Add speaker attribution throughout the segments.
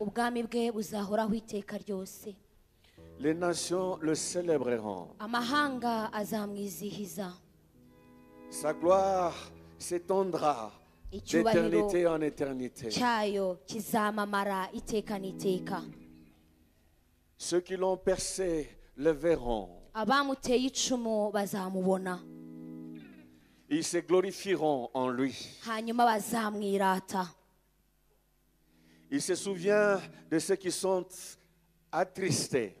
Speaker 1: ubwami bwe buzahoraho iteka ryose
Speaker 2: Les nations le célébreront.
Speaker 1: amahanga azamwizihiza
Speaker 2: Sa gloire s'étendra d'éternité en éternité.
Speaker 1: cyayo kizamamara iteka n'iteka
Speaker 2: Ceux qui l'ont percé le verront.
Speaker 1: abamuteye icumu bazamubona
Speaker 2: Ils se glorifieront en lui.
Speaker 1: hanyuma bazamwirata
Speaker 2: Il se souvient de ceux qui sont attristés.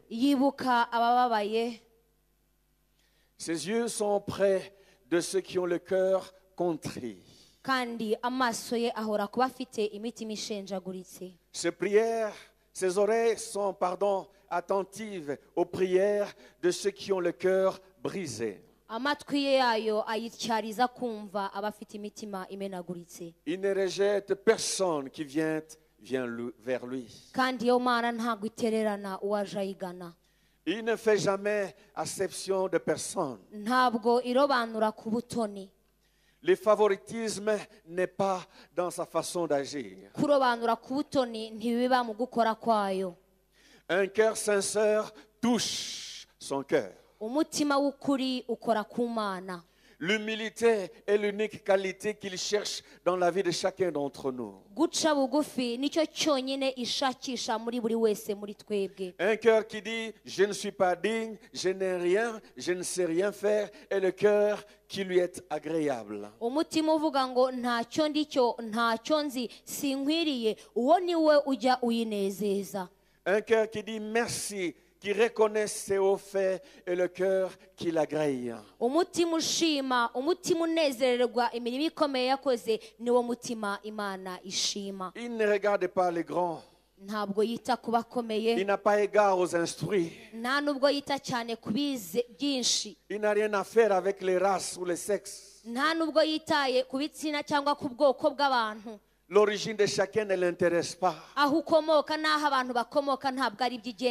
Speaker 2: Ses yeux sont près de ceux qui ont le cœur contrit. Ses prières, ses oreilles sont, pardon, attentives aux prières de ceux qui ont le cœur brisé. Il ne rejette personne qui vient, vient vers lui. Il ne fait jamais acception de personne. Le favoritisme n'est pas dans sa façon d'agir. Un cœur sincère touche son cœur. L'humilité est l'unique qualité qu'il cherche dans la vie de chacun d'entre nous. Un cœur qui dit je ne suis pas digne, je n'ai rien, je ne sais rien faire, est le cœur qui lui est agréable. Un cœur qui dit merci, qui reconnaît ses hauts faits, est le cœur qui l'agrée.
Speaker 1: umutima ushima umutima unezererwa imirimo ikomeye yakoze niwo mutima imana ishima.
Speaker 2: Il ne regarde pas les grands,
Speaker 1: ntabwo yita ku bakomeye.
Speaker 2: Il n'a pas égard aux instruits,
Speaker 1: nta nubwo yita cyane ku bize byinshi.
Speaker 2: Il n'a rien à faire avec les races ou les sexes.
Speaker 1: nta nubwo yitaye ku bitsina cyangwa ku bwoko bw'abantu
Speaker 2: L'origine de chacun ne l'intéresse pas.
Speaker 1: byo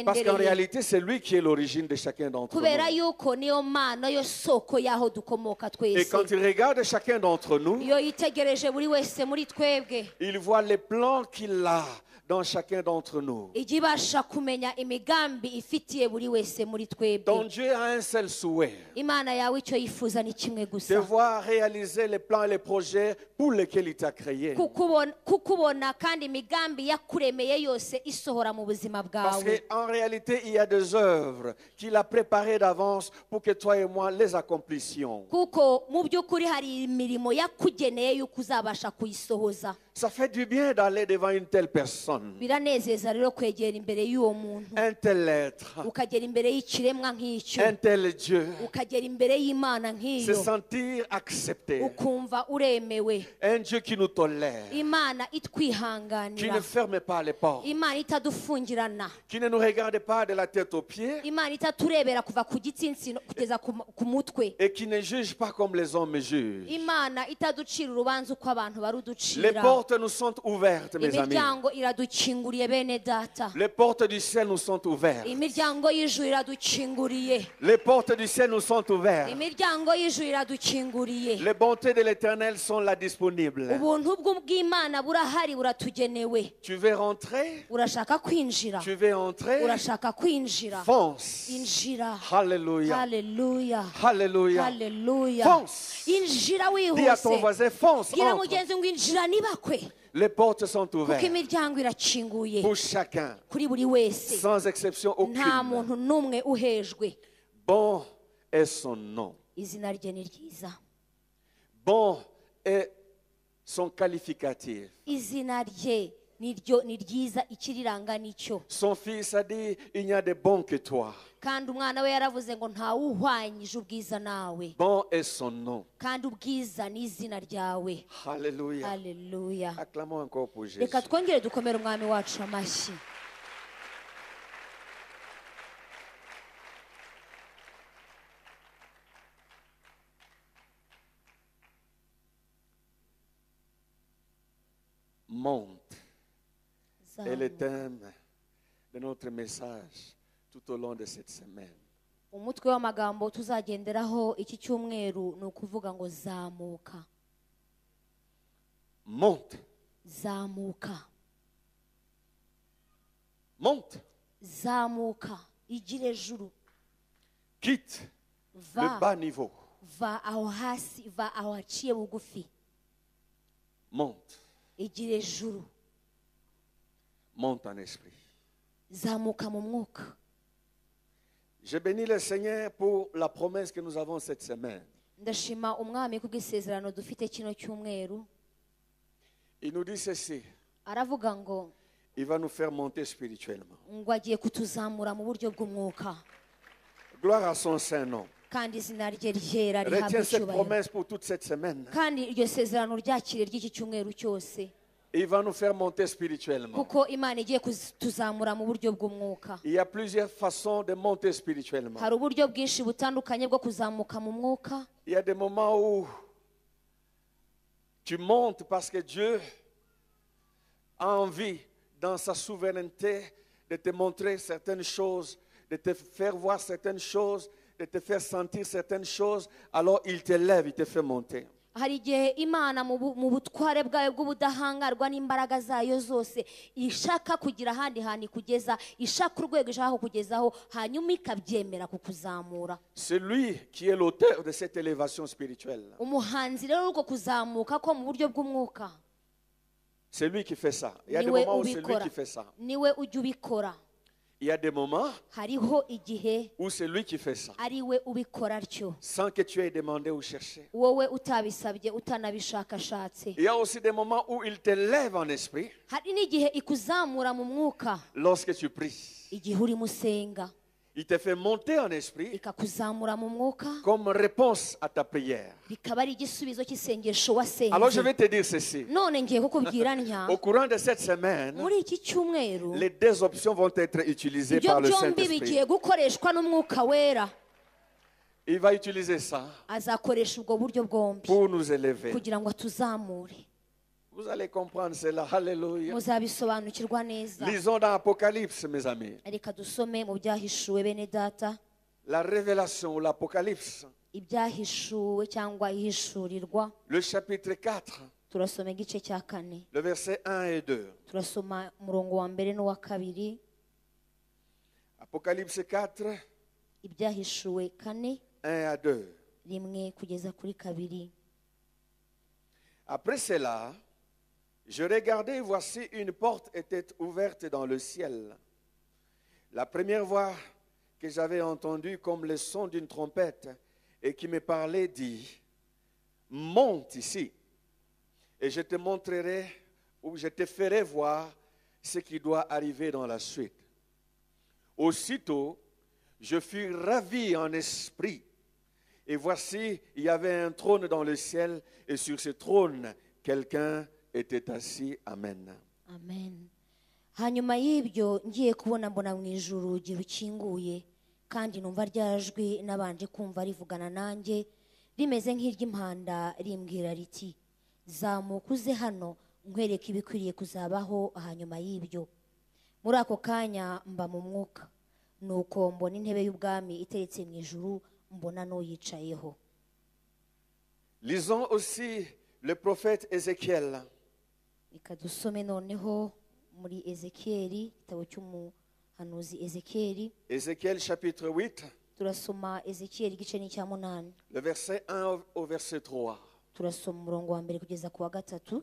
Speaker 2: Parce qu'en réalité, c'est lui qui est l'origine de chacun d'entre nous. Et quand il regarde chacun d'entre nous, il voit les plans qu'il a dans chacun d'entre nous. Ton Dieu a un seul souhait, de voir réaliser les plans et les projets pour lesquels il t'a créé. Parce qu'en réalité, il y a des œuvres qu'il a préparées d'avance pour que toi et moi les accomplissions. Ça fait du bien d'aller devant une telle personne,
Speaker 1: biranezeza rero kwegera imbere y'uwo muntu.
Speaker 2: Un tel être,
Speaker 1: ukagera imbere y'ikiremwa nk'icyo.
Speaker 2: Un tel Dieu,
Speaker 1: ukagera imbere y'imana
Speaker 2: se
Speaker 1: nk'iyo
Speaker 2: sentir accepté.
Speaker 1: ukumva uremewe.
Speaker 2: Un Dieu qui nous tolère,
Speaker 1: imana
Speaker 2: qui
Speaker 1: itwihanganira
Speaker 2: ne ferme pas les portes,
Speaker 1: imana itadufungirana.
Speaker 2: Qui ne nous regarde pas de la tête aux pieds.
Speaker 1: Imana itaturebera kuva ku gitsinsino kugeza ku ku mutwe.
Speaker 2: Et qui ne juge pas comme les hommes jugent.
Speaker 1: imana itaducira urubanza uko abantu
Speaker 2: Les
Speaker 1: baruducira
Speaker 2: portes nous sont ouvertes, mes amis. Les portes du ciel nous sont ouvertes. Les portes du ciel nous sont ouvertes. Les bontés de l'éternel sont là disponibles. Tu veux rentrer? Tu veux entrer? Fonce. Alléluia. Alléluia.
Speaker 1: haleluya
Speaker 2: Fonce. Dis à ton voisin, fonce. entre. Les portes sont
Speaker 1: kuko
Speaker 2: ouvertes
Speaker 1: imiryango irakinguye
Speaker 2: pour chacun,
Speaker 1: kuri buri wese
Speaker 2: sans exception
Speaker 1: nta
Speaker 2: aucune.
Speaker 1: muntu n'umwe uhejwe
Speaker 2: Bon est son nom.
Speaker 1: izina rye ni ryiza
Speaker 2: Bon est son qualificatif.
Speaker 1: izina rye ni ryo ni ryiza ikiriranga ni cyo.
Speaker 2: Son fils a dit, il n'y a de bon que toi.
Speaker 1: kandi umwana we yaravuze ngo ntawuhwanyije ubwiza nawe.
Speaker 2: Bon est son nom.
Speaker 1: kandi ubwiza ni izina ryawe. Haleluya
Speaker 2: Acclamons encore pour Jésus.
Speaker 1: reka twongere dukomere umwami wacu amashyi.
Speaker 2: Monte est le thème de notre message tout au long de cette semaine.
Speaker 1: umutwe w'amagambo tuzagenderaho iki cyumweru ni ukuvuga ngo zamuka.
Speaker 2: Monte.
Speaker 1: zamuka.
Speaker 2: Monte,
Speaker 1: zamuka. Igire ejuru
Speaker 2: quitte le
Speaker 1: va.
Speaker 2: bas niveau.
Speaker 1: va aho hasi va aho haciye bugufi.
Speaker 2: Monte,
Speaker 1: igire ejuru
Speaker 2: monte en esprit. Je bénis le Seigneur pour la promesse que nous avons cette semaine. Il nous dit ceci, il va nous faire monter spirituellement. Gloire à son saint nom. Retiens cette promesse pour toute cette semaine.
Speaker 1: Cyose
Speaker 2: Il va nous faire monter spirituellement. Il y a plusieurs façons de monter spirituellement. Il y a des moments où tu montes parce que Dieu a envie, dans sa souveraineté, de te montrer certaines choses, de te faire voir certaines choses, de te faire sentir certaines choses. Alors il te lève, il te fait monter.
Speaker 1: hari igihe imana mu butware bwayo bw'ubudahangarwa n'imbaraga zayo zose ishaka kugira ahandi hantu ikugeza ishaka urwego ishaka kukugezaho hanyuma ikabyemera kukuzamura. Umuhanzi rero uko kuzamuka ko mu buryo bw'umwuka. Niwe ubikora.
Speaker 2: ni
Speaker 1: we ujya ubikora.
Speaker 2: Il y a des moments où c'est lui qui fait ça. Sans que tu aies demandé ou cherché. Il y a aussi des moments où il te lève en esprit lorsque tu pries. Il te fait monter en esprit
Speaker 1: ikakuzamura mu mwuka
Speaker 2: comme réponse à ta prière.
Speaker 1: bikaba ari igisubizo cy'isengesho
Speaker 2: Alors je vais te dire ceci.
Speaker 1: none ngiye kukubwira ntya
Speaker 2: Au courant de cette semaine,
Speaker 1: muri iki cyumweru
Speaker 2: les deux options vont être utilisées
Speaker 1: ibyo
Speaker 2: par le
Speaker 1: byombi bigiye
Speaker 2: Saint-Esprit.
Speaker 1: gukoreshwa n'umwuka wera
Speaker 2: Il va utiliser ça
Speaker 1: azakoresha ubwo buryo bwombi
Speaker 2: pour nous élever.
Speaker 1: kugira ngo atuzamure
Speaker 2: Vous allez comprendre cela. Alléluia.
Speaker 1: muzabisobanukirwa neza
Speaker 2: Lisons dans Apocalypse, mes amis.
Speaker 1: reka dusome mu byahishuwe bene data
Speaker 2: La révélation ou l'Apocalypse,
Speaker 1: ibyahishuwe cyangwa ihishurirwa
Speaker 2: le chapitre 4,
Speaker 1: turasoma igice cya kane
Speaker 2: le verset 1 et 2.
Speaker 1: turasoma umurongo wa mbere n'uwa kabiri
Speaker 2: Apocalypse 4,
Speaker 1: ibyahishuwe kane
Speaker 2: 1 à 2.
Speaker 1: rimwe kugeza kuri kabiri
Speaker 2: Après cela, je regardai, voici une porte était ouverte dans le ciel. La première voix que j'avais entendue comme le son d'une trompette et qui me parlait dit, monte ici et je te montrerai ou je te ferai voir ce qui doit arriver dans la suite. Aussitôt, je fus ravi en esprit et voici, il y avait un trône dans le ciel, et sur ce trône, quelqu'un était assis. Amen.
Speaker 1: amen hanyuma y'ibyo ngiye kubona mbona mu ijuru urugi rukinguye kandi numva rya jwi nabanje kumva rivugana nanjye rimeze nk'iry'impanda rimbwira riti zamuka uze hano nkwereke ibikwiriye kuzabaho hanyuma y'ibyo muri ako kanya mba mu mwuka nuko mbona intebe y'ubwami iteretse mu ijuru mbona n'uyicayeho
Speaker 2: Lisons aussi le prophète Ézéchiel,
Speaker 1: reka dusome noneho muri ezekiyeli igitabo cy'umuhanuzi ezekiyeli
Speaker 2: Ézéchiel chapitre 8,
Speaker 1: turasoma ezekiyeli igice n'icya munani.
Speaker 2: le verset 1 au- au verset 3.
Speaker 1: turasoma umurongo wa mbere kugeza ku wa gatatu.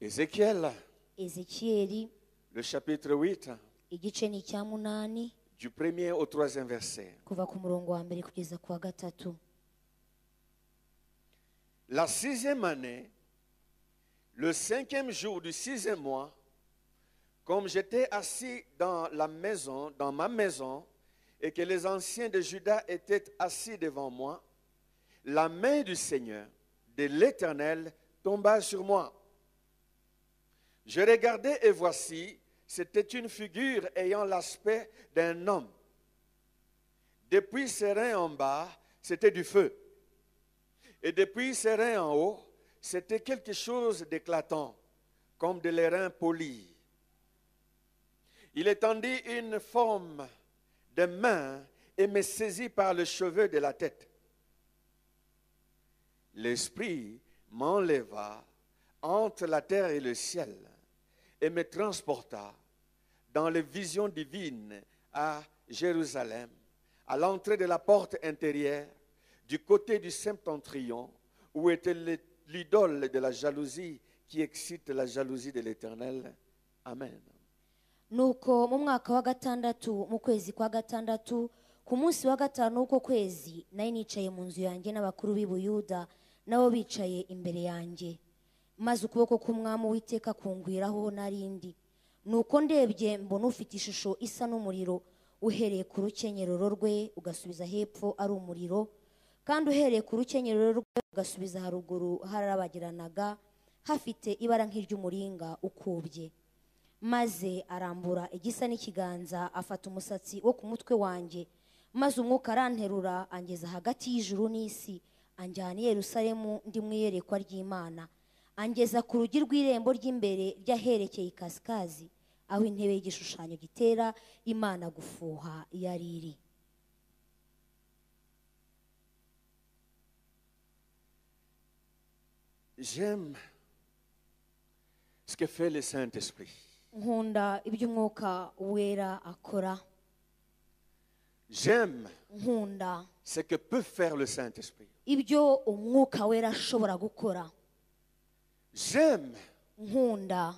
Speaker 2: Ézéchiel,
Speaker 1: ezekiyeli
Speaker 2: le chapitre 8,
Speaker 1: igice ni icya munani.
Speaker 2: du premier au troisième verset.
Speaker 1: kuva ku murongo wa mbere kugeza ku wa gatatu.
Speaker 2: La sixième année, le cinquième jour du sixième mois, comme j'étais assis dans la maison, dans ma maison, et que les anciens de Juda étaient assis devant moi, la main du Seigneur, de l'Éternel, tomba sur moi. Je regardai et voici, c'était une figure ayant l'aspect d'un homme. Depuis ses reins en bas, c'était du feu. Et depuis ses reins en haut, c'était quelque chose d'éclatant, comme de l'airain poli. Il étendit une forme de main et me saisit par le cheveu de la tête. L'Esprit m'enleva entre la terre et le ciel et me transporta dans les visions divines à Jérusalem, à l'entrée de la porte intérieure, du côté du septentrion, où était le- l'idole de la jalousie qui excite la jalousie de l'Éternel. Amen.
Speaker 1: nuko mu mwaka wa gatandatu mu kwezi kwa gatandatu ku munsi wa gatanu w'uko kwezi nari nicaye mu nzu yanjye n'abakuru b'i buyuda nabo bicaye imbere yanjye maze ukuboko k'umwami witeka kungwiraho narindi nuko ndebye mbona ufite ishusho isa n'umuriro uhereye ku rukenyerero rwe ugasubiza hepfo ari umuriro kandi uhereye ku rukenyerero rwe ugasubiza haruguru harabagiranaga hafite ibara nk'iry'umuringa ukubye. Maze arambura igisa n'ikiganza afata umusatsi wo ku mutwe wanjye maze umwuka aranterura angeza hagati y'ijuru n'isi anjyana i yerusalemu ndi mu iyerekwa ry'imana. Angeza ku rugi rw'irembo ry'imbere ry'aherekeye ikasikazi aho intebe y'igishushanyo gitera imana gufuha yari iri
Speaker 2: J'aime ce que fait le Saint-Esprit.
Speaker 1: nkunda ibyo umwuka wera akora
Speaker 2: J'aime
Speaker 1: nkunda
Speaker 2: ce que peut faire le Saint-Esprit.
Speaker 1: ibyo umwuka wera ashobora gukora
Speaker 2: J'aime
Speaker 1: nkunda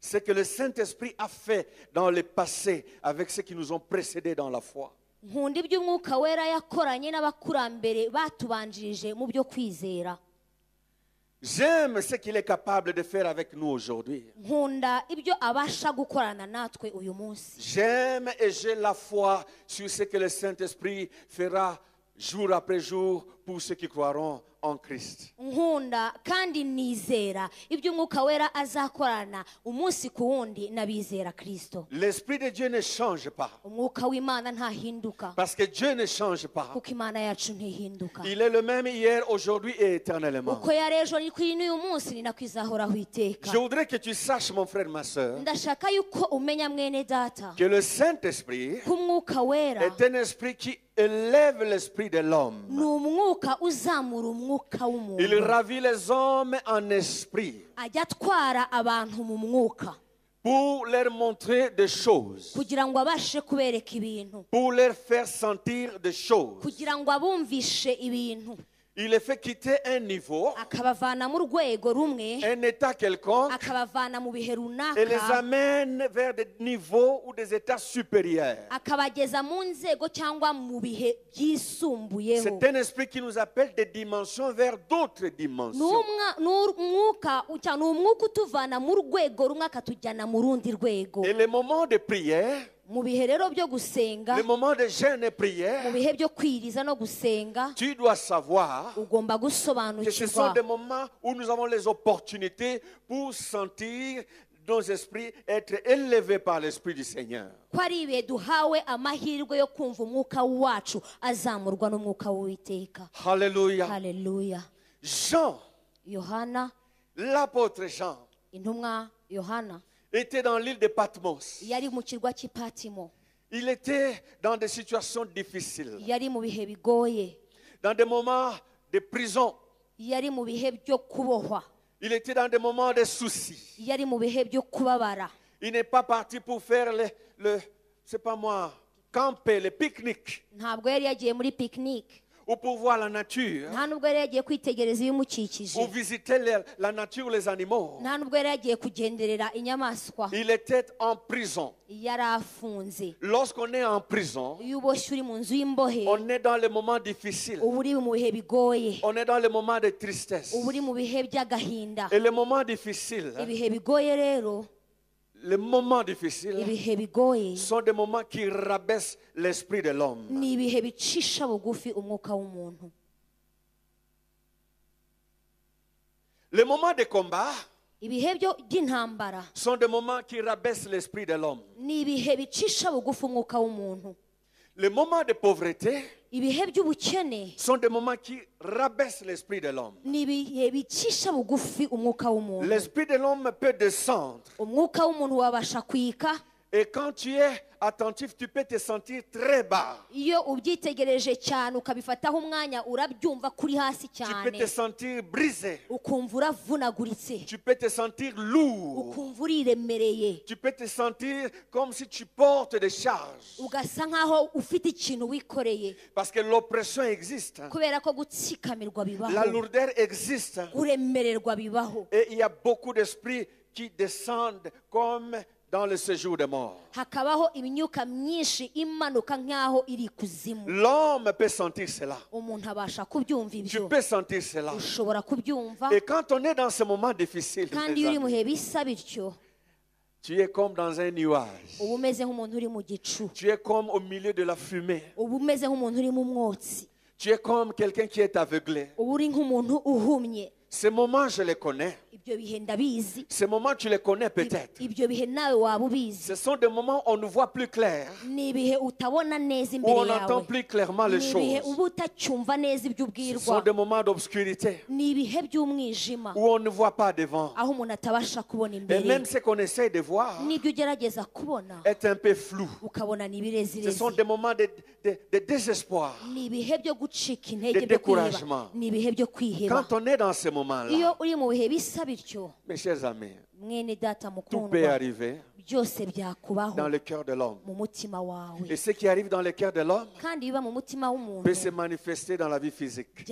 Speaker 2: ce que le Saint-Esprit a fait dans le passé avec ceux qui nous ont précédés dans la foi.
Speaker 1: Nkunda ibyo umwuka wera yakoranye n'abakurambere batubanjirije mu byo kwizera
Speaker 2: J'aime ce qu'il est capable de faire avec nous aujourd'hui. J'aime et j'ai la foi sur ce que le Saint-Esprit fera jour après jour pour ceux qui croiront en Christ.
Speaker 1: nkunda kandi nizera ibyo umwuka wera azakorana umunsi ku wundi n'abizera kirisito
Speaker 2: L'Esprit de Dieu ne change pas.
Speaker 1: umwuka w'imana ntahinduka
Speaker 2: Parce que Dieu ne change pas.
Speaker 1: kuko imana yacu ntihinduka
Speaker 2: Il est le même hier, aujourd'hui et éternellement.
Speaker 1: uko yari ejo ni kuri n'uyu munsi ni nako izahoraho iteka
Speaker 2: Je voudrais que tu saches, mon frère, ma soeur,
Speaker 1: ndashaka yuko umenya mwene data
Speaker 2: que le Saint-Esprit
Speaker 1: ko umwuka wera
Speaker 2: est un esprit qui élève l'esprit de
Speaker 1: ni
Speaker 2: l'homme.
Speaker 1: umwuka uzamura umwuka
Speaker 2: Il ravit les hommes en esprit
Speaker 1: ajya atwara abantu mu mwuka
Speaker 2: pour leur montrer des choses,
Speaker 1: kugira ngo abashe kubereka ibintu
Speaker 2: pour leur faire sentir des choses.
Speaker 1: kugira ngo abumvishe ibintu
Speaker 2: Il les fait quitter un niveau, un état quelconque, et les amène vers des niveaux ou des états supérieurs. C'est un esprit qui nous appelle des dimensions vers d'autres dimensions. Et les moments de prière,
Speaker 1: mu bihe rero byo gusenga
Speaker 2: les moments de jeûne et
Speaker 1: mu
Speaker 2: prière,
Speaker 1: bihe byo kwiriza no gusenga
Speaker 2: tu dois savoir
Speaker 1: ugomba
Speaker 2: que ce sont
Speaker 1: gusobanukirwa
Speaker 2: des moments où nous avons les opportunités pour sentir nos esprits être élevés par l'Esprit du Seigneur. Alléluia. Jean, l'apôtre Jean, était dans l'île de Patmos. Il était dans des situations difficiles, dans des moments de prison. Il était dans des moments de soucis. Il n'est pas parti pour faire le, le c'est pas moi, camper, le pique-nique, ou pour voir la nature,
Speaker 1: nta nubwo yari yagiye kwitegereza ibimukikije
Speaker 2: ou visiter les- la nature, les animaux.
Speaker 1: nta nubwo yari yagiye kugenderera inyamaswa
Speaker 2: Il était en prison.
Speaker 1: yari afunze
Speaker 2: Lorsqu'on est en prison,
Speaker 1: iyo uboshye uri mu nzu y'imbohe
Speaker 2: on est dans les moments difficiles.
Speaker 1: uba uri mu bihe bigoye
Speaker 2: On est dans les moments de tristesse.
Speaker 1: uba uri mu bihe by'agahinda
Speaker 2: Et les moments difficiles,
Speaker 1: ibihe bigoye rero
Speaker 2: les moments difficiles sont des moments qui rabaissent l'esprit de l'homme. Les moments de combat
Speaker 1: ibihe byo by'intambara
Speaker 2: sont des moments qui rabaissent l'esprit de l'homme. Les moments de pauvreté
Speaker 1: ibihe by'ubukene
Speaker 2: sont des moments qui rabaissent l'esprit de l'homme.
Speaker 1: ni ibihe bicisha bugufi umwuka w'umuntu
Speaker 2: L'esprit de l'homme peut descendre
Speaker 1: umwuka w'umuntu wabasha kwika
Speaker 2: Et quand tu es attentif, tu peux te sentir très bas. Tu peux te sentir brisé. Tu peux te sentir lourd. Tu peux te sentir comme si tu portes des charges. Parce que l'oppression existe. La lourdeur existe. Et il y a beaucoup d'esprits qui descendent comme dans le séjour des morts.
Speaker 1: hakabaho imyuka myinshi imanuka nk'aho iri ikuzimu
Speaker 2: L'homme peut sentir cela.
Speaker 1: umuntu abasha kubyumva
Speaker 2: Tu
Speaker 1: ibyo
Speaker 2: peux sentir cela.
Speaker 1: ushobora kubyumva
Speaker 2: Et quand on est dans ce moment difficile,
Speaker 1: kandi iyo uri mu bihe bisa bityo
Speaker 2: tu es comme dans un nuage.
Speaker 1: uba umeze nk'umuntu uri mu gicu
Speaker 2: Tu es comme au milieu de la fumée.
Speaker 1: uba umeze nk'umuntu uri mu mwotsi
Speaker 2: Tu es comme quelqu'un qui est aveuglé.
Speaker 1: uba uri nk'umuntu uhumye
Speaker 2: Ces moments, je les connais. Ces moments, tu les connais peut-être. Ce sont des moments où on nous voit plus clair, où on entend
Speaker 1: yawe
Speaker 2: plus clairement les choses. Ce sont des moments d'obscurité, où on ne voit pas devant. Et même ce qu'on essaie de voir est un peu flou. Ce sont des moments de, de- de désespoir. De découragement. Quand on est dans ces
Speaker 1: mu
Speaker 2: mara iyo
Speaker 1: uri mu bihe bisa bityo. Mwene data mukundwa.
Speaker 2: Dans le cœur de l'homme. Et ce qui arrive dans le cœur de l'homme peut se manifester dans la vie physique.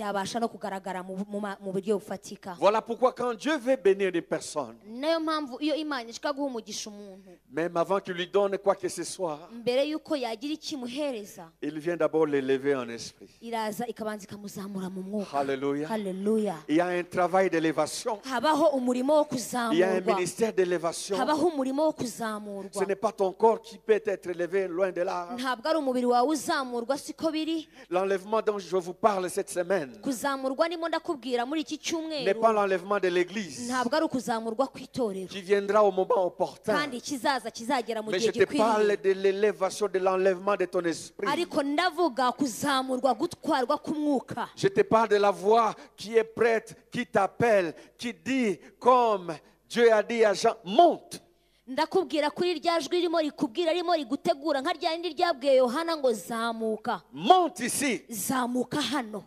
Speaker 2: Voilà pourquoi quand Dieu veut bénir une personne, même avant qu'il lui donne quoi que ce soit, il vient d'abord l'élever en esprit.
Speaker 1: mwuka
Speaker 2: Alléluia. Il y a un travail d'élévation. Il y a un ministère d'élévation. Ce n'est pas ton corps qui peut être élevé loin de là.
Speaker 1: ntabwo ari umubiri wawe uzamurwa siko biri?
Speaker 2: L'enlèvement dont je vous parle cette semaine
Speaker 1: kuzamurwa ndimo ndakubwira muri iki
Speaker 2: n'est pas l'enlèvement de l'Église
Speaker 1: ntabwo ari ukuzamurwa kw'itorero
Speaker 2: qui viendra au moment opportun.
Speaker 1: kandi kizaza kizagera mu
Speaker 2: Mais je te parle de l'élévation, de l'enlèvement de ton esprit.
Speaker 1: ariko ndavuga kuzamurwa gutwarwa k'umwuka
Speaker 2: Je te parle de la voix qui est prête, qui t'appelle, qui dit comme Dieu a dit à Jean, monte.
Speaker 1: Ndakubwira kuri rya jwi ririmo rikubwira ririmo rigutegura nka rya rindi ryabwiye yohana ngo zamuka. Zamuka hano.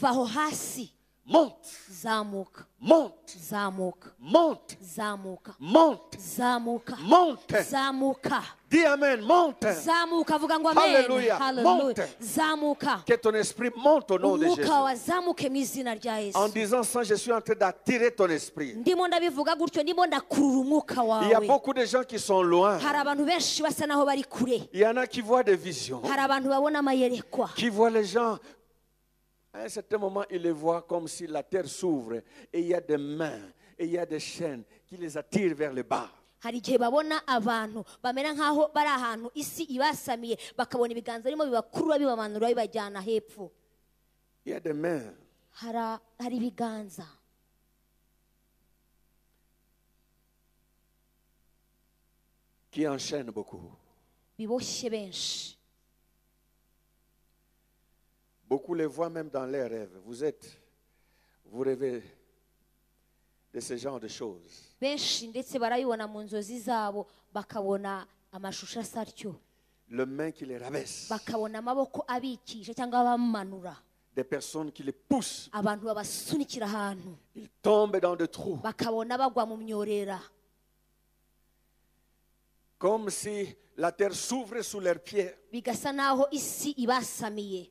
Speaker 1: Va aho hasi.
Speaker 2: Monte.
Speaker 1: zamuka
Speaker 2: Monte.
Speaker 1: zamuka
Speaker 2: Monte.
Speaker 1: zamuka
Speaker 2: Monte.
Speaker 1: zamuka
Speaker 2: Monte.
Speaker 1: zamuka
Speaker 2: Dis Amen. Monte.
Speaker 1: zamuka avuga ngo amen
Speaker 2: Hallelujah.
Speaker 1: Hallelujah.
Speaker 2: Monte.
Speaker 1: zamuka
Speaker 2: Que ton esprit monte au nom de Jésus.
Speaker 1: wazamuke mu izina rya yesu
Speaker 2: En disant ça, je suis en train d'attirer ton esprit.
Speaker 1: ndimo ndabivuga gutyo ndimo ndakurura umwuka
Speaker 2: Il y a
Speaker 1: wawe
Speaker 2: beaucoup de gens qui sont loin.
Speaker 1: hari abantu benshi basa naho bari kure
Speaker 2: Il y en a qui voient des visions,
Speaker 1: hari abantu babona amayerekwa
Speaker 2: qui voient les gens. À un certain moment, ils les voient comme si la terre s'ouvre et il y a des mains et il y a des chaînes qui les attirent vers le bas.
Speaker 1: hari igihe babona abantu bamera nk'aho bari ahantu isi ibasamiye bakabona ibiganza birimo bibakurura bibamanura bibajyana hepfo
Speaker 2: Il y a des mains
Speaker 1: Hara- hari ibiganza
Speaker 2: qui enchaînent beaucoup.
Speaker 1: biboshye benshi
Speaker 2: Beaucoup les voient même dans leurs rêves. Vous êtes, vous rêvez de ce genre de choses. Les mains qui les
Speaker 1: bamanura
Speaker 2: Des personnes qui les poussent. Ils tombent dans des trous. Comme si la terre s'ouvrait sous leurs pieds.
Speaker 1: bigasa naho isi ibasamiye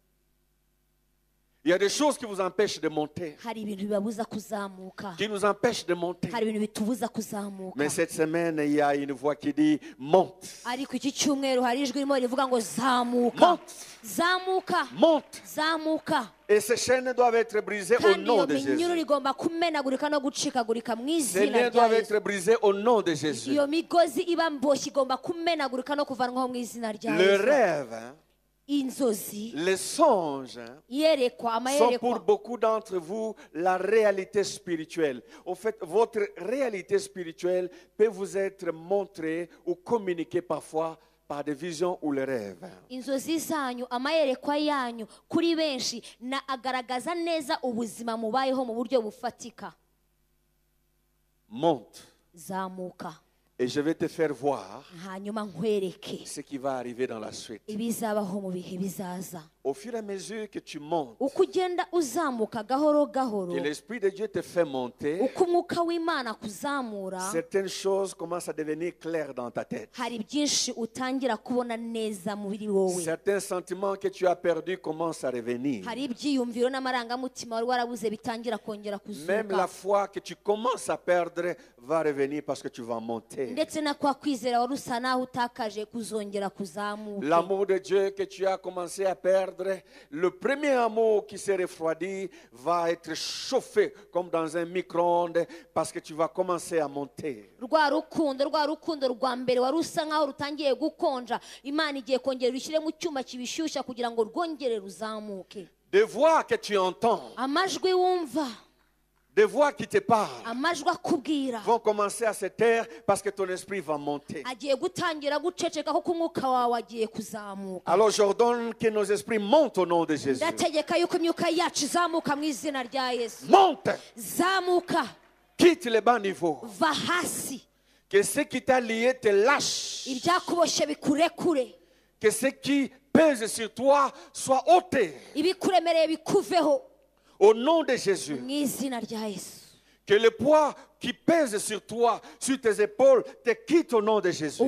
Speaker 2: Il y a des choses qui vous empêchent de monter, qui nous empêchent de monter. Mais cette semaine, il y a une voix qui dit, monte, monte,
Speaker 1: zamuka.
Speaker 2: Monte.
Speaker 1: zamuka.
Speaker 2: Et ces chaînes doivent être brisées au nom de Jésus. Ces liens doivent être brisés au nom de Jésus. Le rêve, hein, les songes, hein, sont pour beaucoup d'entre vous la réalité spirituelle. Au fait, votre réalité spirituelle peut vous être montrée ou communiquée parfois par des visions ou les rêves.
Speaker 1: inzozi zanyu amayerekwa yanyu kuri benshi na agaragaza neza ubuzima mubayeho mu buryo bufatika.
Speaker 2: Monte.
Speaker 1: Zamuka
Speaker 2: et je vais te faire voir ce qui va arriver dans la suite. Au fur et à mesure que tu montes, que l'Esprit de Dieu te fait monter, certaines choses commencent à devenir claires dans ta tête. Certains sentiments que tu as perdus commencent à revenir. Même la foi que tu commences à perdre va revenir parce que tu vas monter.
Speaker 1: Ndetse na kwa kwizera wari usa naho utakaje kuzongera kuzamuka.
Speaker 2: L'amour de Dieu que tu as commencé à perdre, le premier amour qui s'est refroidi va être chauffé comme dans un micro-ondes parce que tu vas commencer à monter.
Speaker 1: rwa rukundo rwa rukundo rwa mbere wari usa nkaho rutangiye gukonja imana igiye kongera rushyire mu cyuma kibishyushya kugira ngo rwongere ruzamuke.
Speaker 2: Des voix que tu entends,
Speaker 1: amajwi wumva
Speaker 2: des voix qui te parlent, vont commencer à se taire parce que ton esprit va monter. Alors j'ordonne que nos esprits montent au nom de Jésus. Monte, quitte les bas niveaux. Que ce qui t'a lié te lâche. Que ce qui pèse sur toi soit ôté. Au nom de Jésus. Que le poids qui pèse sur toi, sur tes épaules, te quitte au nom de Jésus.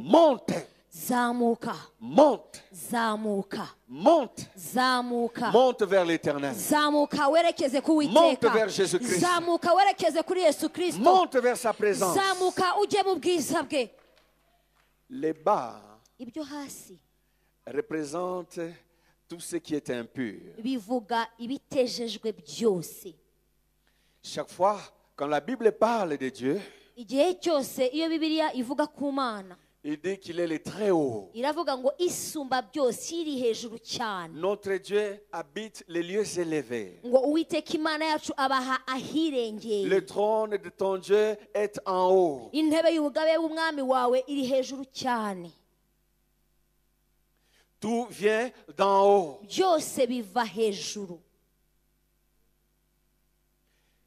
Speaker 2: Monte,
Speaker 1: zamuka.
Speaker 2: Monte,
Speaker 1: zamuka.
Speaker 2: Monte,
Speaker 1: zamuka.
Speaker 2: Monte vers l'éternel.
Speaker 1: zamuka werekeze ku
Speaker 2: Monte vers Jésus Christ.
Speaker 1: zamuka werekeze kuri yesu
Speaker 2: Monte vers sa présence.
Speaker 1: zamuka ujye mu bwiza bwe.
Speaker 2: Les bas
Speaker 1: ibyo hasi.
Speaker 2: représentent tout ce qui est impur. Chaque fois, quand la Bible parle de Dieu, il dit qu'il est le très haut. Notre Dieu habite les lieux élevés. Le trône de ton Dieu est en haut.
Speaker 1: intebe y'ubugabe bw'umwami wawe iri hejuru cyane
Speaker 2: Tout vient d'en haut?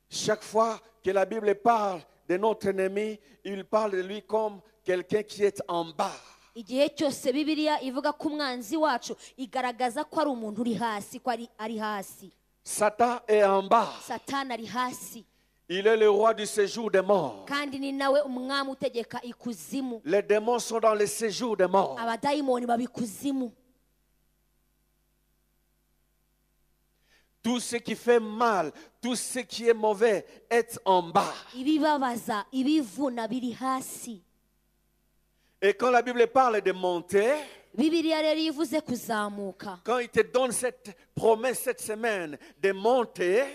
Speaker 2: Chaque fois que la Bible parle de notre ennemi, il parle de lui comme quelqu'un qui est en bas.
Speaker 1: igihe cyose bibiliya ivuga ko umwanzi wacu igaragaza ko ari umuntu uri hasi ko ari ari hasi
Speaker 2: Satan est en bas.
Speaker 1: satani ari hasi
Speaker 2: Il est le roi du séjour des morts. Les démons sont dans le séjour des morts. Tout ce qui fait mal, tout ce qui est mauvais est en bas. Et quand la Bible parle de monter, quand il te donne cette promesse cette semaine de monter,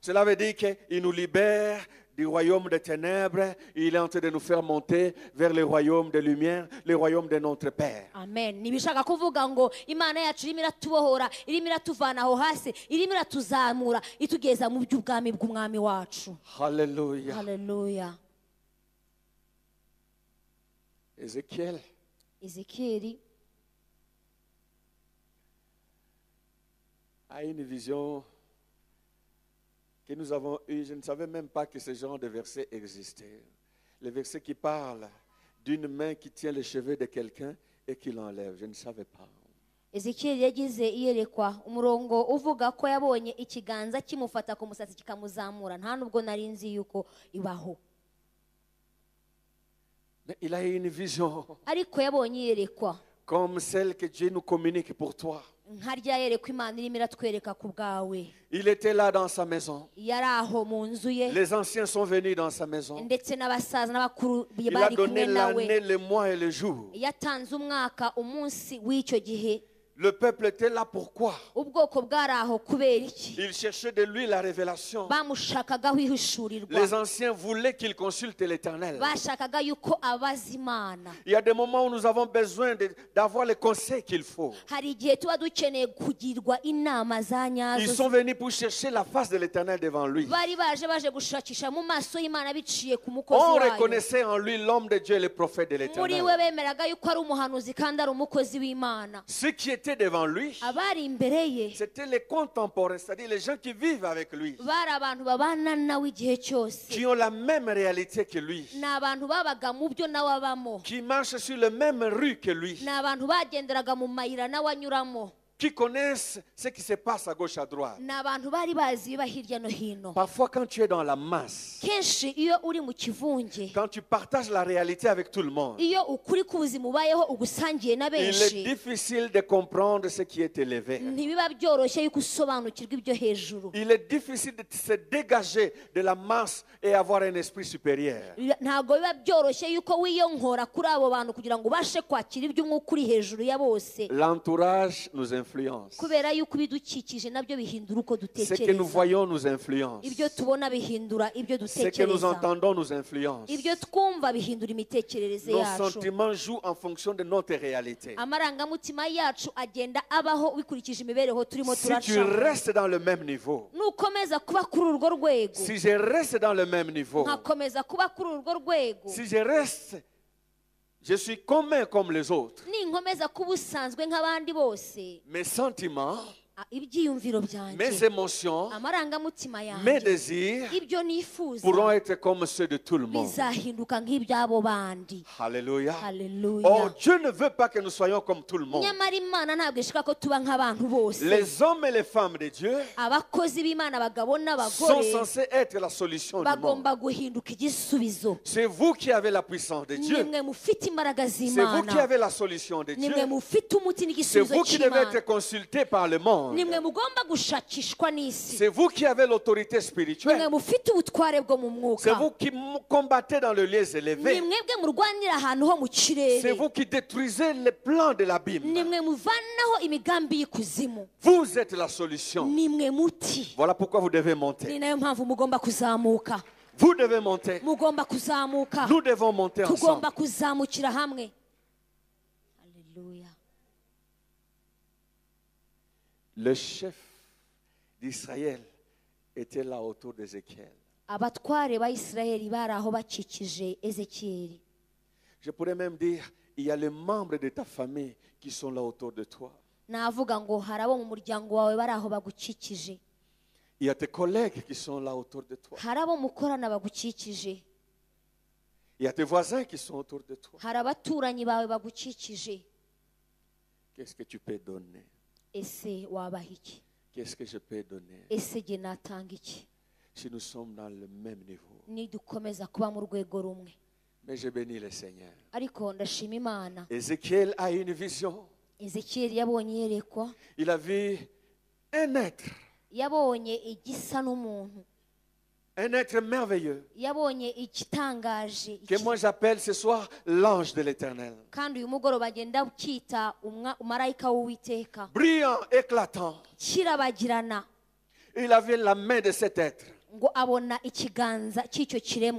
Speaker 2: cela veut dire qu'il nous libère du royaume des ténèbres. Il est en train de nous faire monter vers le royaume de lumière, le royaume de notre Père.
Speaker 1: amen ntibishaka kuvuga ngo imana yacu irimo iratubohora irimo iratuvana aho hasi irimo iratuzamura itugeza mu by'ubwami bw'umwami wacu
Speaker 2: Alléluia.
Speaker 1: haleluya
Speaker 2: Ézéchiel,
Speaker 1: ezekiyeli
Speaker 2: a une vision que nous avons eue. Je ne savais même pas que ce genre de verset existait. Le verset qui parle d'une main qui tient les cheveux de quelqu'un et qui l'enlève. Je ne savais pas.
Speaker 1: ezekiyeli yagize iyerekwa umurongo uvuga ko yabonye ikiganza kimufata ku musatsi kikamuzamura nta nubwo nari nzi yuko ibaho
Speaker 2: Mais il a eu une vision
Speaker 1: ariko yabonye iyerekwa
Speaker 2: comme celle que Dieu nous communique pour toi. Il était là dans sa maison. Les anciens sont venus dans sa maison. Il a donné l'année, le mois et le jour. Le peuple était là pourquoi? Il cherchait de lui la révélation. Les anciens voulaient qu'il consulte l'Éternel. Il y a des moments où nous avons besoin d'avoir les conseils qu'il faut. Ils sont venus pour chercher la face de l'Éternel devant lui. On reconnaissait en lui l'homme de Dieu et le prophète de l'Éternel.
Speaker 1: bemeraga yuko ari
Speaker 2: étaient devant lui, c'était les contemporains, c'est-à-dire les gens qui vivent avec lui, qui ont la même réalité que lui, qui marchent sur la même rue que lui, qui connaissent ce qui se passe à gauche, à droite. Parfois, quand tu es dans la masse, quand tu partages la réalité avec tout le monde, il est difficile de comprendre ce qui est élevé. Il est difficile de se dégager de la masse et avoir un esprit supérieur. L'entourage nous influence.
Speaker 1: Kubera yuko ibidukikije nabyo bihindura uko
Speaker 2: Ce que nous
Speaker 1: dutekereza.
Speaker 2: voyons nous influence.
Speaker 1: ibyo tubona bihindura ibyo
Speaker 2: Ce que nous
Speaker 1: dutekereza.
Speaker 2: entendons nous influence.
Speaker 1: ibyo twumva bihindura imitekerereze
Speaker 2: Nos
Speaker 1: yacu.
Speaker 2: sentiments jouent en fonction de notre réalité.
Speaker 1: amarangamutima yacu agenda abaho bikurikije imibereho turimo
Speaker 2: Si tu
Speaker 1: turacamo
Speaker 2: restes dans le même niveau,
Speaker 1: nukomeza kuba kuri urwo rwego.
Speaker 2: si je reste dans le même niveau,
Speaker 1: nkakomeza kuba kuri urwo rwego.
Speaker 2: si je reste, je suis commun comme les autres. Mes sentiments, mes
Speaker 1: byanjye
Speaker 2: émotions, mes désirs pourront être comme ceux de tout le monde. Alléluia. Oh, Dieu ne veut pas que nous soyons comme tout le monde. Les hommes et les femmes de Dieu sont censés être la solution du monde. C'est vous qui avez la puissance de Dieu. C'est vous qui avez la solution de Dieu. C'est vous qui devez être consulté par le monde. C'est vous qui avez l'autorité spirituelle. C'est vous qui combattez dans le lieu élevé. C'est vous qui détruisez les plans de l'abîme. Vous êtes la solution. Voilà pourquoi vous devez monter. Vous devez monter. Nous devons monter ensemble.
Speaker 1: tugomba
Speaker 2: Le chef d'Israël était là autour d'Ézéchiel.
Speaker 1: abatware ba isirayeli bari aho bakikije ezekiyeli
Speaker 2: Je pourrais même dire, il y a les membres de ta famille qui sont là autour de toi.
Speaker 1: navuga ngo hari abo mu muryango wawe bari aho bagukikije
Speaker 2: Il y a tes collègues qui sont là autour de toi.
Speaker 1: hari abo mukorana bagukikije
Speaker 2: Il y a tes voisins qui sont autour de toi.
Speaker 1: hari abaturanyi bawe bagukikije
Speaker 2: Qu'est-ce que tu peux donner?
Speaker 1: Ese wabaha iki?
Speaker 2: Qu'est-ce que je peux donner?
Speaker 1: Ese jye natanga iki?
Speaker 2: Si nous sommes dans le même niveau.
Speaker 1: Nidukomeza kuba mu rwego rumwe.
Speaker 2: Mais je bénis le Seigneur.
Speaker 1: ariko ndashima imana.
Speaker 2: Ézéchiel a une vision.
Speaker 1: ezekiyeli yabonye iyerekwa.
Speaker 2: Il a vu un être,
Speaker 1: yabonye igisa n'umuntu.
Speaker 2: Un être merveilleux, que moi j'appelle ce soir l'ange de l'éternel. Brillant, éclatant. Il avait la main de cet être.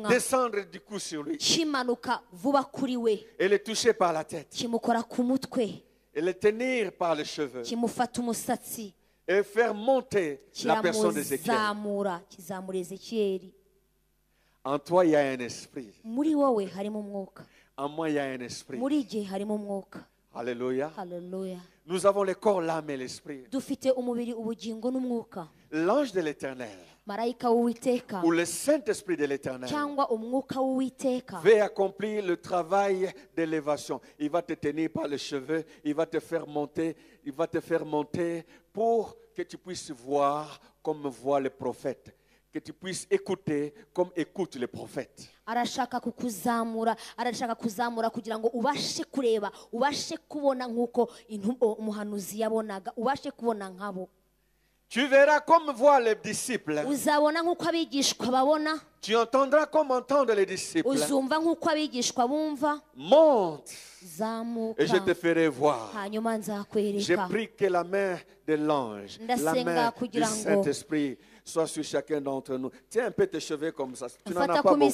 Speaker 2: Descendre du coup sur lui. Et le toucher par la tête. Et le tenir par les cheveux et faire monter la personne d'Ézéchiel. En toi, il y a un esprit. En moi, il y a un esprit. Alléluia.
Speaker 1: haleluya
Speaker 2: Nous avons le corps, l'âme et l'esprit. L'ange de l'éternel ou le Saint-Esprit de l'éternel veut accomplir le travail d'élévation. Il va te tenir par les cheveux, il va te faire monter, il va te faire monter pour que tu puisses voir comme voient les prophètes, que tu puisses écouter comme
Speaker 1: yabonaga ubashe kubona nkabo
Speaker 2: Tu verras comme voient les disciples. Tu entendras comme entendent les disciples. Monte et je te ferai voir. J'ai pris que la main de l'ange, la main du Saint-Esprit soit sur chacun d'entre nous. Tiens un peu tes cheveux comme ça. Tu n'en as pas beaucoup.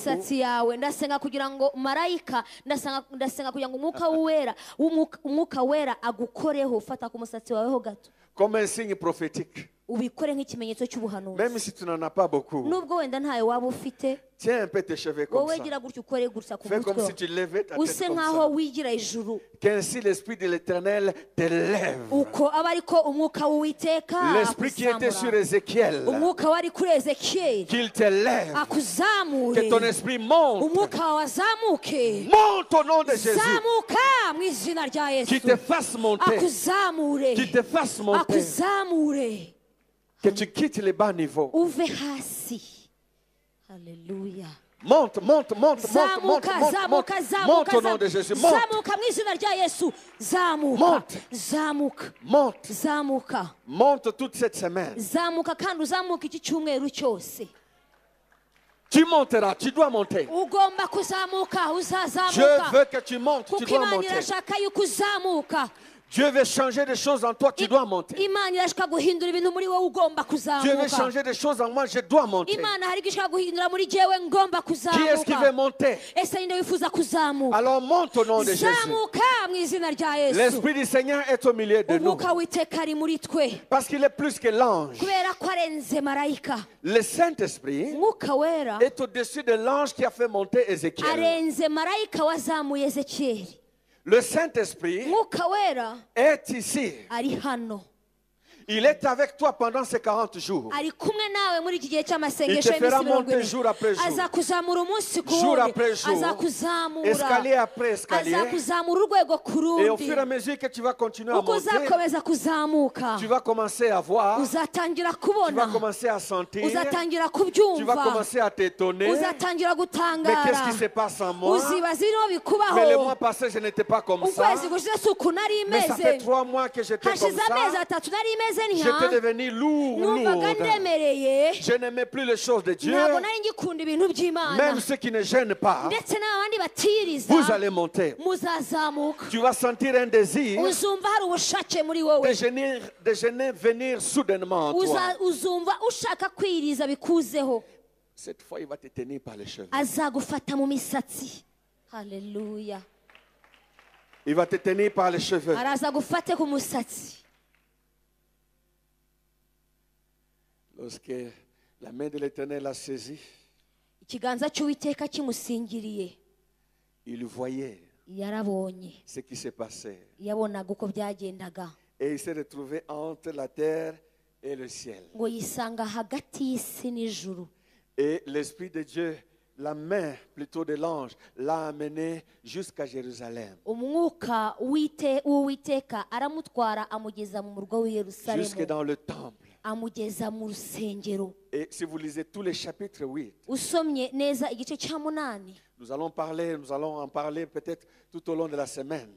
Speaker 2: Comme un signe prophétique.
Speaker 1: Ubikore nk'ikimenyetso cy'ubuhanuzi
Speaker 2: Même si tu n'en as pas beaucoup.
Speaker 1: nubwo wenda ntayo waba ufite
Speaker 2: Tiens un peu tes cheveux comme
Speaker 1: wowe
Speaker 2: ça.
Speaker 1: gira gutya ukore gutya ku
Speaker 2: Fais comme si tu levais ta tête comme
Speaker 1: nk'aho
Speaker 2: ça.
Speaker 1: wigira ijuru
Speaker 2: Qu'ainsi l'Esprit de l'Éternel te lève.
Speaker 1: uko aba ariko umwuka w'uwiteka
Speaker 2: L'Esprit qui était sur
Speaker 1: akuzamura
Speaker 2: Ézéchiel.
Speaker 1: umwuka wari kuri ezekiyeli
Speaker 2: Qu'il te lève.
Speaker 1: akuzamure
Speaker 2: Que ton esprit monte.
Speaker 1: umwuka wawe azamuke
Speaker 2: Monte au nom de Jésus.
Speaker 1: zamuka mu izina rya yesu
Speaker 2: Qui te fasse monter.
Speaker 1: akuzamure
Speaker 2: Qui te fasse monter.
Speaker 1: akuzamure
Speaker 2: Que tu quittes les bas niveaux.
Speaker 1: haleluya
Speaker 2: Monte, monte, monte, monte, monte, monte, monte, monte au nom de Jésus. Monte, Monte. monte,
Speaker 1: zamuka
Speaker 2: monte toute cette semaine. Tu monteras, tu dois monter.
Speaker 1: uzazamuka
Speaker 2: veut que tu montes, tu dois monter. Dieu veut changer des choses en toi, tu dois monter. Dieu veut changer des choses en moi, je dois monter. Qui est-ce qui veut monter? Alors monte au nom de Jésus. L'Esprit du Seigneur est au milieu de nous. Parce qu'il est plus que l'ange. Le Saint-Esprit est au-dessus de l'ange qui a fait monter Ézéchiel. Le Saint-Esprit est ici. Il est avec toi pendant ces 40 jours. Il te fera monter jour après jour. Jour après jour. Escalier après escalier. Et au fur et à mesure que tu vas continuer à monter, tu vas commencer à voir, tu vas commencer à sentir, tu vas commencer à t'étonner. Mais qu'est-ce qui se passe en moi? Mais le mois passé, je n'étais pas comme ça. Mais ça fait trois mois que j'étais comme ça. J'étais
Speaker 1: ntya
Speaker 2: devenu lourd, Je n'aimais plus les choses de Dieu. Même ceux qui ne gênent pas, vous allez monter. Tu vas sentir un désir de gêner, de gêner venir soudainement en toi. Cette fois, il va te tenir par les cheveux.
Speaker 1: haleluya
Speaker 2: Il va te tenir par les cheveux.
Speaker 1: araza gufate ku musatsi
Speaker 2: Lorsque la main de l'Éternel l'a saisi,
Speaker 1: ikiganza cy'uwiteka kimusingiriye
Speaker 2: il voyait
Speaker 1: yarabonye
Speaker 2: ce qui se passait.
Speaker 1: yabonaga uko byagendaga
Speaker 2: Et il s'est retrouvé entre la terre et le ciel.
Speaker 1: ngo yisanga hagati y'isi n'ijuru
Speaker 2: Et l'Esprit de Dieu, la main plutôt de l'ange, l'a amené jusqu'à Jérusalem, jusque dans le temple. Et si vous lisez tous les chapitres 8,
Speaker 1: usomye neza igice cya munani.
Speaker 2: nous allons parler, nous allons en parler peut-être tout au long de la semaine.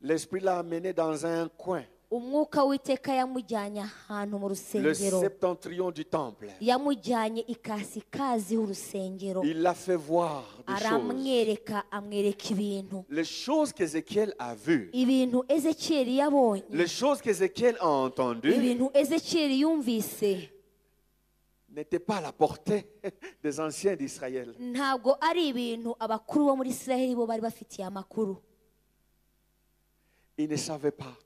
Speaker 2: L'Esprit l'a amené dans un coin,
Speaker 1: umwuka w'iteka yamujyanye ahantu mu
Speaker 2: le
Speaker 1: rusengero.
Speaker 2: septentrion du temple.
Speaker 1: yamujyanye ikasikazi h'urusengero
Speaker 2: Il l'a fait voir des choses.
Speaker 1: aramwereka amwereka ibintu.
Speaker 2: Les choses qu'Ézéchiel a vues,
Speaker 1: ibintu ezekiyeli yabonye.
Speaker 2: Les choses qu'Ézéchiel a entendues,
Speaker 1: ibintu ezekiyeli yumvise.
Speaker 2: n'étaient pas à la portée des anciens d'Israël.
Speaker 1: ntabwo ari ibintu abakuru bo muri israheli bo bari bafitiye amakuru
Speaker 2: Ils ne savaient pas.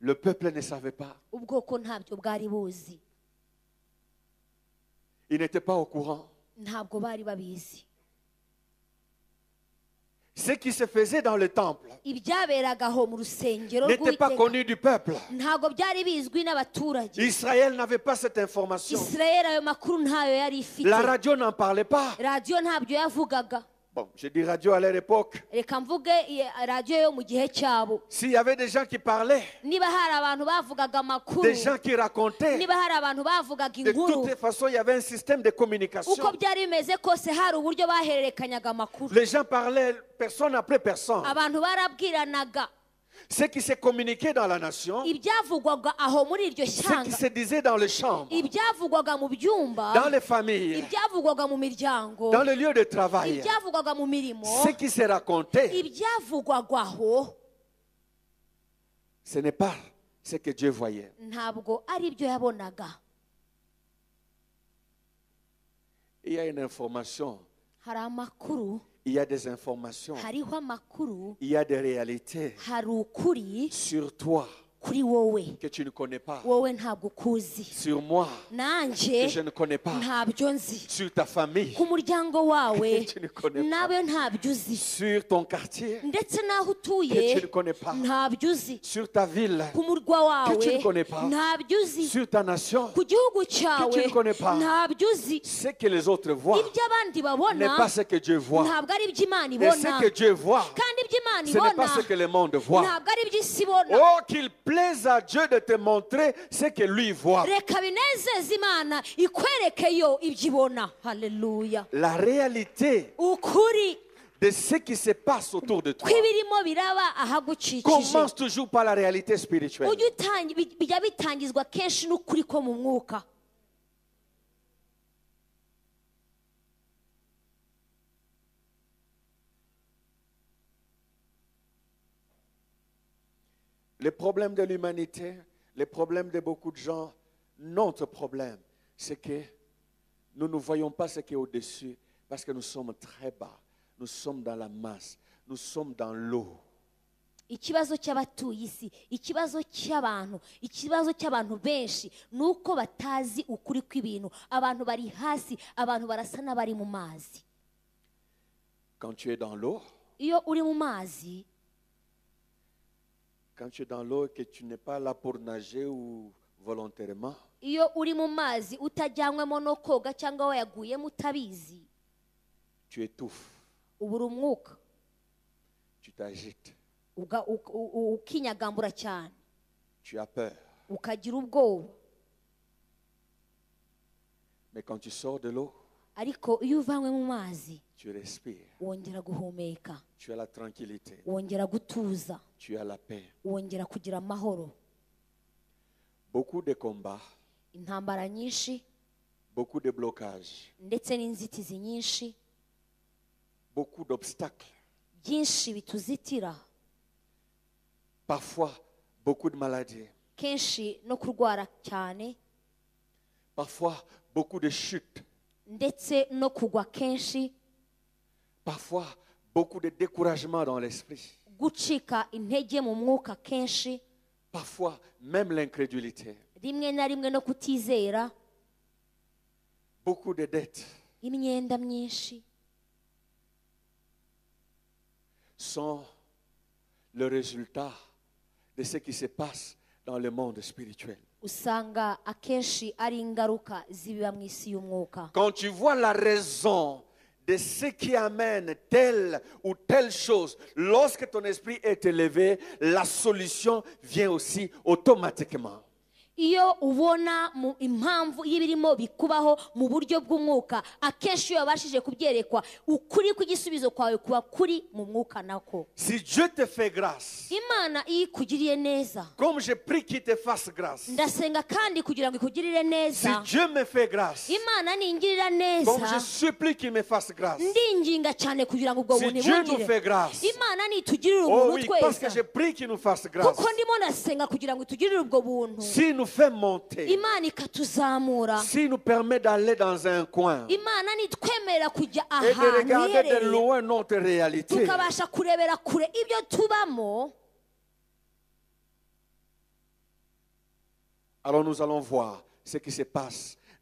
Speaker 2: Le peuple ne savait pas. Ils n'étaient pas au courant. Ce qui se faisait dans le temple n'était pas connu du peuple. Israël n'avait pas cette information. La radio n'en parlait pas. Bon, je dis radio à leur époque. S'il y avait des gens qui parlaient, des gens qui racontaient, de toutes façons, il y avait un système de communication. Les gens parlaient personne après personne. Ce qui s'est communiqué dans la nation, ce qui se disait dans les chambres, dans les familles, dans le lieu de travail, ce qui s'est raconté,
Speaker 1: ibyavugwaga aho.
Speaker 2: ce n'est pas ce que Dieu voyait. Il y a une information, il y a des informations, il y a des réalités. Sur toi
Speaker 1: kuri wowe.
Speaker 2: Que tu ne connais pas,
Speaker 1: wowe ntabwo ukuzi
Speaker 2: sur moi.
Speaker 1: Nanjye
Speaker 2: que je ne connais pas,
Speaker 1: ntabyo nzi.
Speaker 2: Sur ta famille,
Speaker 1: ku muryango wawe.
Speaker 2: Tu ne connais pas.
Speaker 1: nawe ntabyo uzi
Speaker 2: sur ton quartier,
Speaker 1: ndetse n'aho utuye.
Speaker 2: Que tu ne connais pas,
Speaker 1: ntabyo uzi
Speaker 2: sur ta ville,
Speaker 1: ku murwa
Speaker 2: Que tu
Speaker 1: wawe
Speaker 2: ne connais pas.
Speaker 1: ntabyo uzi
Speaker 2: sur ta nation.
Speaker 1: ku gihugu cyawe
Speaker 2: Que tu ne connais pas.
Speaker 1: ntabyo uzi
Speaker 2: Ce que les autres voient
Speaker 1: ibyo abandi
Speaker 2: n'est
Speaker 1: babona
Speaker 2: pas ce que Dieu voit.
Speaker 1: ntabwo ari ibyo imana
Speaker 2: Et
Speaker 1: ibona.
Speaker 2: ce que Dieu voit,
Speaker 1: kandi ibyo imana
Speaker 2: ce n'est
Speaker 1: ibona.
Speaker 2: pas ce que le monde voit.
Speaker 1: ntabwo ari ibyo isi ibona.
Speaker 2: Oh, qu'il plaise à Dieu de te montrer ce que lui voit. La réalité de ce qui se passe autour de toi commence toujours par la réalité spirituelle.
Speaker 1: ujya utangi- bi- bijya bitangizwa kenshi n'ukuri ko mu mwuka
Speaker 2: Les problèmes de l'humanité, les problèmes de beaucoup de gens, notre problème, c'est que nous ne voyons pas ce qui est au-dessus parce que nous sommes très bas. Nous sommes dans la masse. Nous sommes dans l'eau.
Speaker 1: ikibazo cy'abatuye isi ikibazo cy'abantu ikibazo cy'abantu benshi ni uko batazi ukuri kw'ibintu abantu bari hasi abantu barasa n'abari mu mazi
Speaker 2: Quand tu es dans l'eau,
Speaker 1: iyo uri mu mazi
Speaker 2: quand tu es dans l'eau et que tu n'es pas là pour nager ou volontairement,
Speaker 1: iyo uri mu mazi utajyanywemo no koga cyangwa wayaguyemo utabizi
Speaker 2: tu étouffes,
Speaker 1: ubura umwuka.
Speaker 2: Tu t'agites,
Speaker 1: uga- u- u- ukinyagambura cyane.
Speaker 2: Tu as peur.
Speaker 1: ukagira ubwoba.
Speaker 2: Mais quand tu sors de l'eau,
Speaker 1: ariko iyo uvanywe mu mazi
Speaker 2: tu respires,
Speaker 1: wongera guhumeka.
Speaker 2: Tu as la tranquillité,
Speaker 1: wongera gutuza
Speaker 2: tu as la paix.
Speaker 1: wongera kugira amahoro.
Speaker 2: Beaucoup de combats,
Speaker 1: intambara nyinshi.
Speaker 2: beaucoup de blocages,
Speaker 1: ndetse n'inzitizi nyinshi.
Speaker 2: beaucoup d'obstacles,
Speaker 1: byinshi bituzitira.
Speaker 2: Parfois beaucoup de maladies,
Speaker 1: kenshi no kurwara cyane.
Speaker 2: Parfois beaucoup de chutes,
Speaker 1: ndetse no kugwa kenshi.
Speaker 2: Parfois beaucoup de découragement dans l'esprit,
Speaker 1: gucika intege mu mwuka kenshi
Speaker 2: parfois même l'incrédulité,
Speaker 1: rimwe na rimwe no kutizera
Speaker 2: beaucoup de dettes
Speaker 1: imyenda myinshi.
Speaker 2: sont le résultat de ce qui se passe dans le monde spirituel. Quand tu vois la raison de ce qui amène telle ou telle chose, lorsque ton esprit est élevé, la solution vient aussi automatiquement.
Speaker 1: iyo ubona impamvu y'ibirimo bikubaho mu buryo bw'umwuka akenshi iyo wabashije kubyerekwa ukuri kw'igisubizo kwawe kuba kuri mu mwuka nako.
Speaker 2: Si te fe garasi
Speaker 1: imana iyo ikugiriye neza. Ndasenga kandi kugira ngo ikugirire neza.
Speaker 2: Si me fe garasi
Speaker 1: imana ningirira neza. Ndinginga cyane kugira ngo ubwo buntu bungire. imana nitugirire ubuntu twese. kuko ndimo ndasenga kugira ngo itugirire ubwo buntu.
Speaker 2: Nous fait monter, s'il nous permet d'aller dans un coin. Et de regarder de loin notre réalité, alors nous allons voir ce qui se passe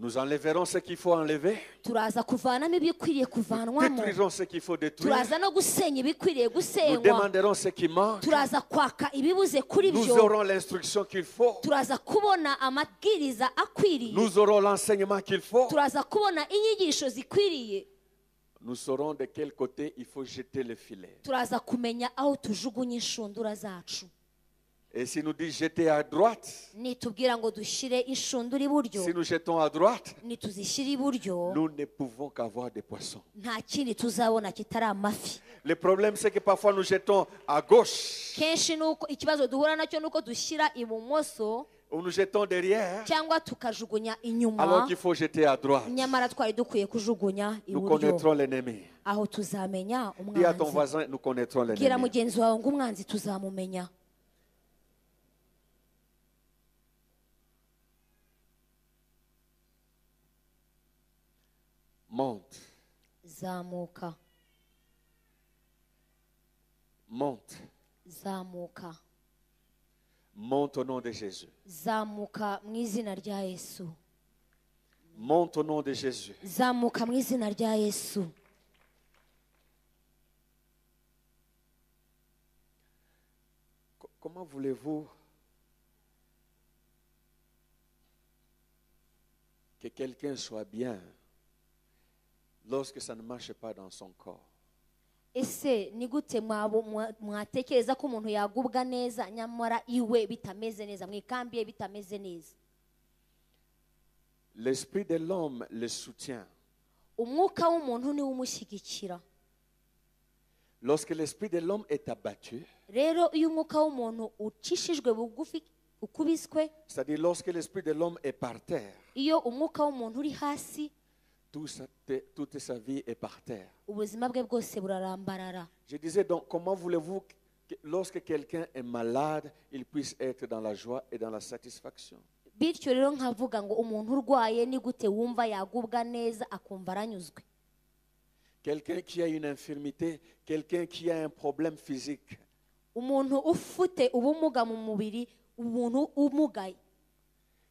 Speaker 2: Nous enlèverons ce qu'il faut enlever,
Speaker 1: turaza kuvanamo ibikwiriye kuvanwamo.
Speaker 2: Détruirons ce qu'il faut détruire,
Speaker 1: turaza no gusenya ibikwiriye
Speaker 2: nous
Speaker 1: gusenywa
Speaker 2: demanderons ce qui manque,
Speaker 1: turaza kwaka ibibuze kuri
Speaker 2: nous
Speaker 1: byo.
Speaker 2: aurons l'instruction qu'il faut,
Speaker 1: turaza kubona amabwiriza akwiriye.
Speaker 2: Nous aurons l'enseignement qu'il faut,
Speaker 1: turaza kubona inyigisho zikwiriye.
Speaker 2: Nous saurons de quel côté il faut jeter le filet.
Speaker 1: turaza kumenya aho tujugunya inshundura zacu
Speaker 2: Et si nous dit jeter à droite, si nous jetons à droite, nous ne pouvons qu'avoir des poissons. Le problème, c'est que parfois nous jetons à gauche. Ou nous jetons derrière, alors qu'il faut jeter à droite. Nous connaîtrons l'ennemi. Dis à ton voisin, nous connaîtrons l'ennemi.
Speaker 1: mugenzi wawe ngo umwanzi tuzamumenya
Speaker 2: Monte,
Speaker 1: zamuka
Speaker 2: monte,
Speaker 1: zamuka
Speaker 2: monte au nom de Jésus.
Speaker 1: zamuka mu izina rya yesu.
Speaker 2: Monte au nom de Jésus.
Speaker 1: zamuka mu izina rya yesu.
Speaker 2: Co- Comment voulez-vous que quelqu'un soit bien? Lorsque ça ne marche pas dans son corps.
Speaker 1: Ese ni gute mwatekereza ko umuntu yagubwa neza nyamara iwe bitameze neza mu ikambi ye bitameze neza.
Speaker 2: L'esprit de l'homme le soutient.
Speaker 1: umwuka w'umuntu niwo umushyigikira
Speaker 2: Lorsque l'esprit de l'homme est abattu,
Speaker 1: rero iyo umwuka w'umuntu ucishijwe bugufi ukubiswe
Speaker 2: c'est-à-dire lorsque l'esprit de l'homme est par terre,
Speaker 1: iyo umwuka w'umuntu uri hasi
Speaker 2: toute sa vie est par terre. Je disais donc, comment voulez-vous que lorsque quelqu'un est malade, il puisse être dans la joie et dans la satisfaction? Quelqu'un qui a une infirmité, quelqu'un qui a un problème physique,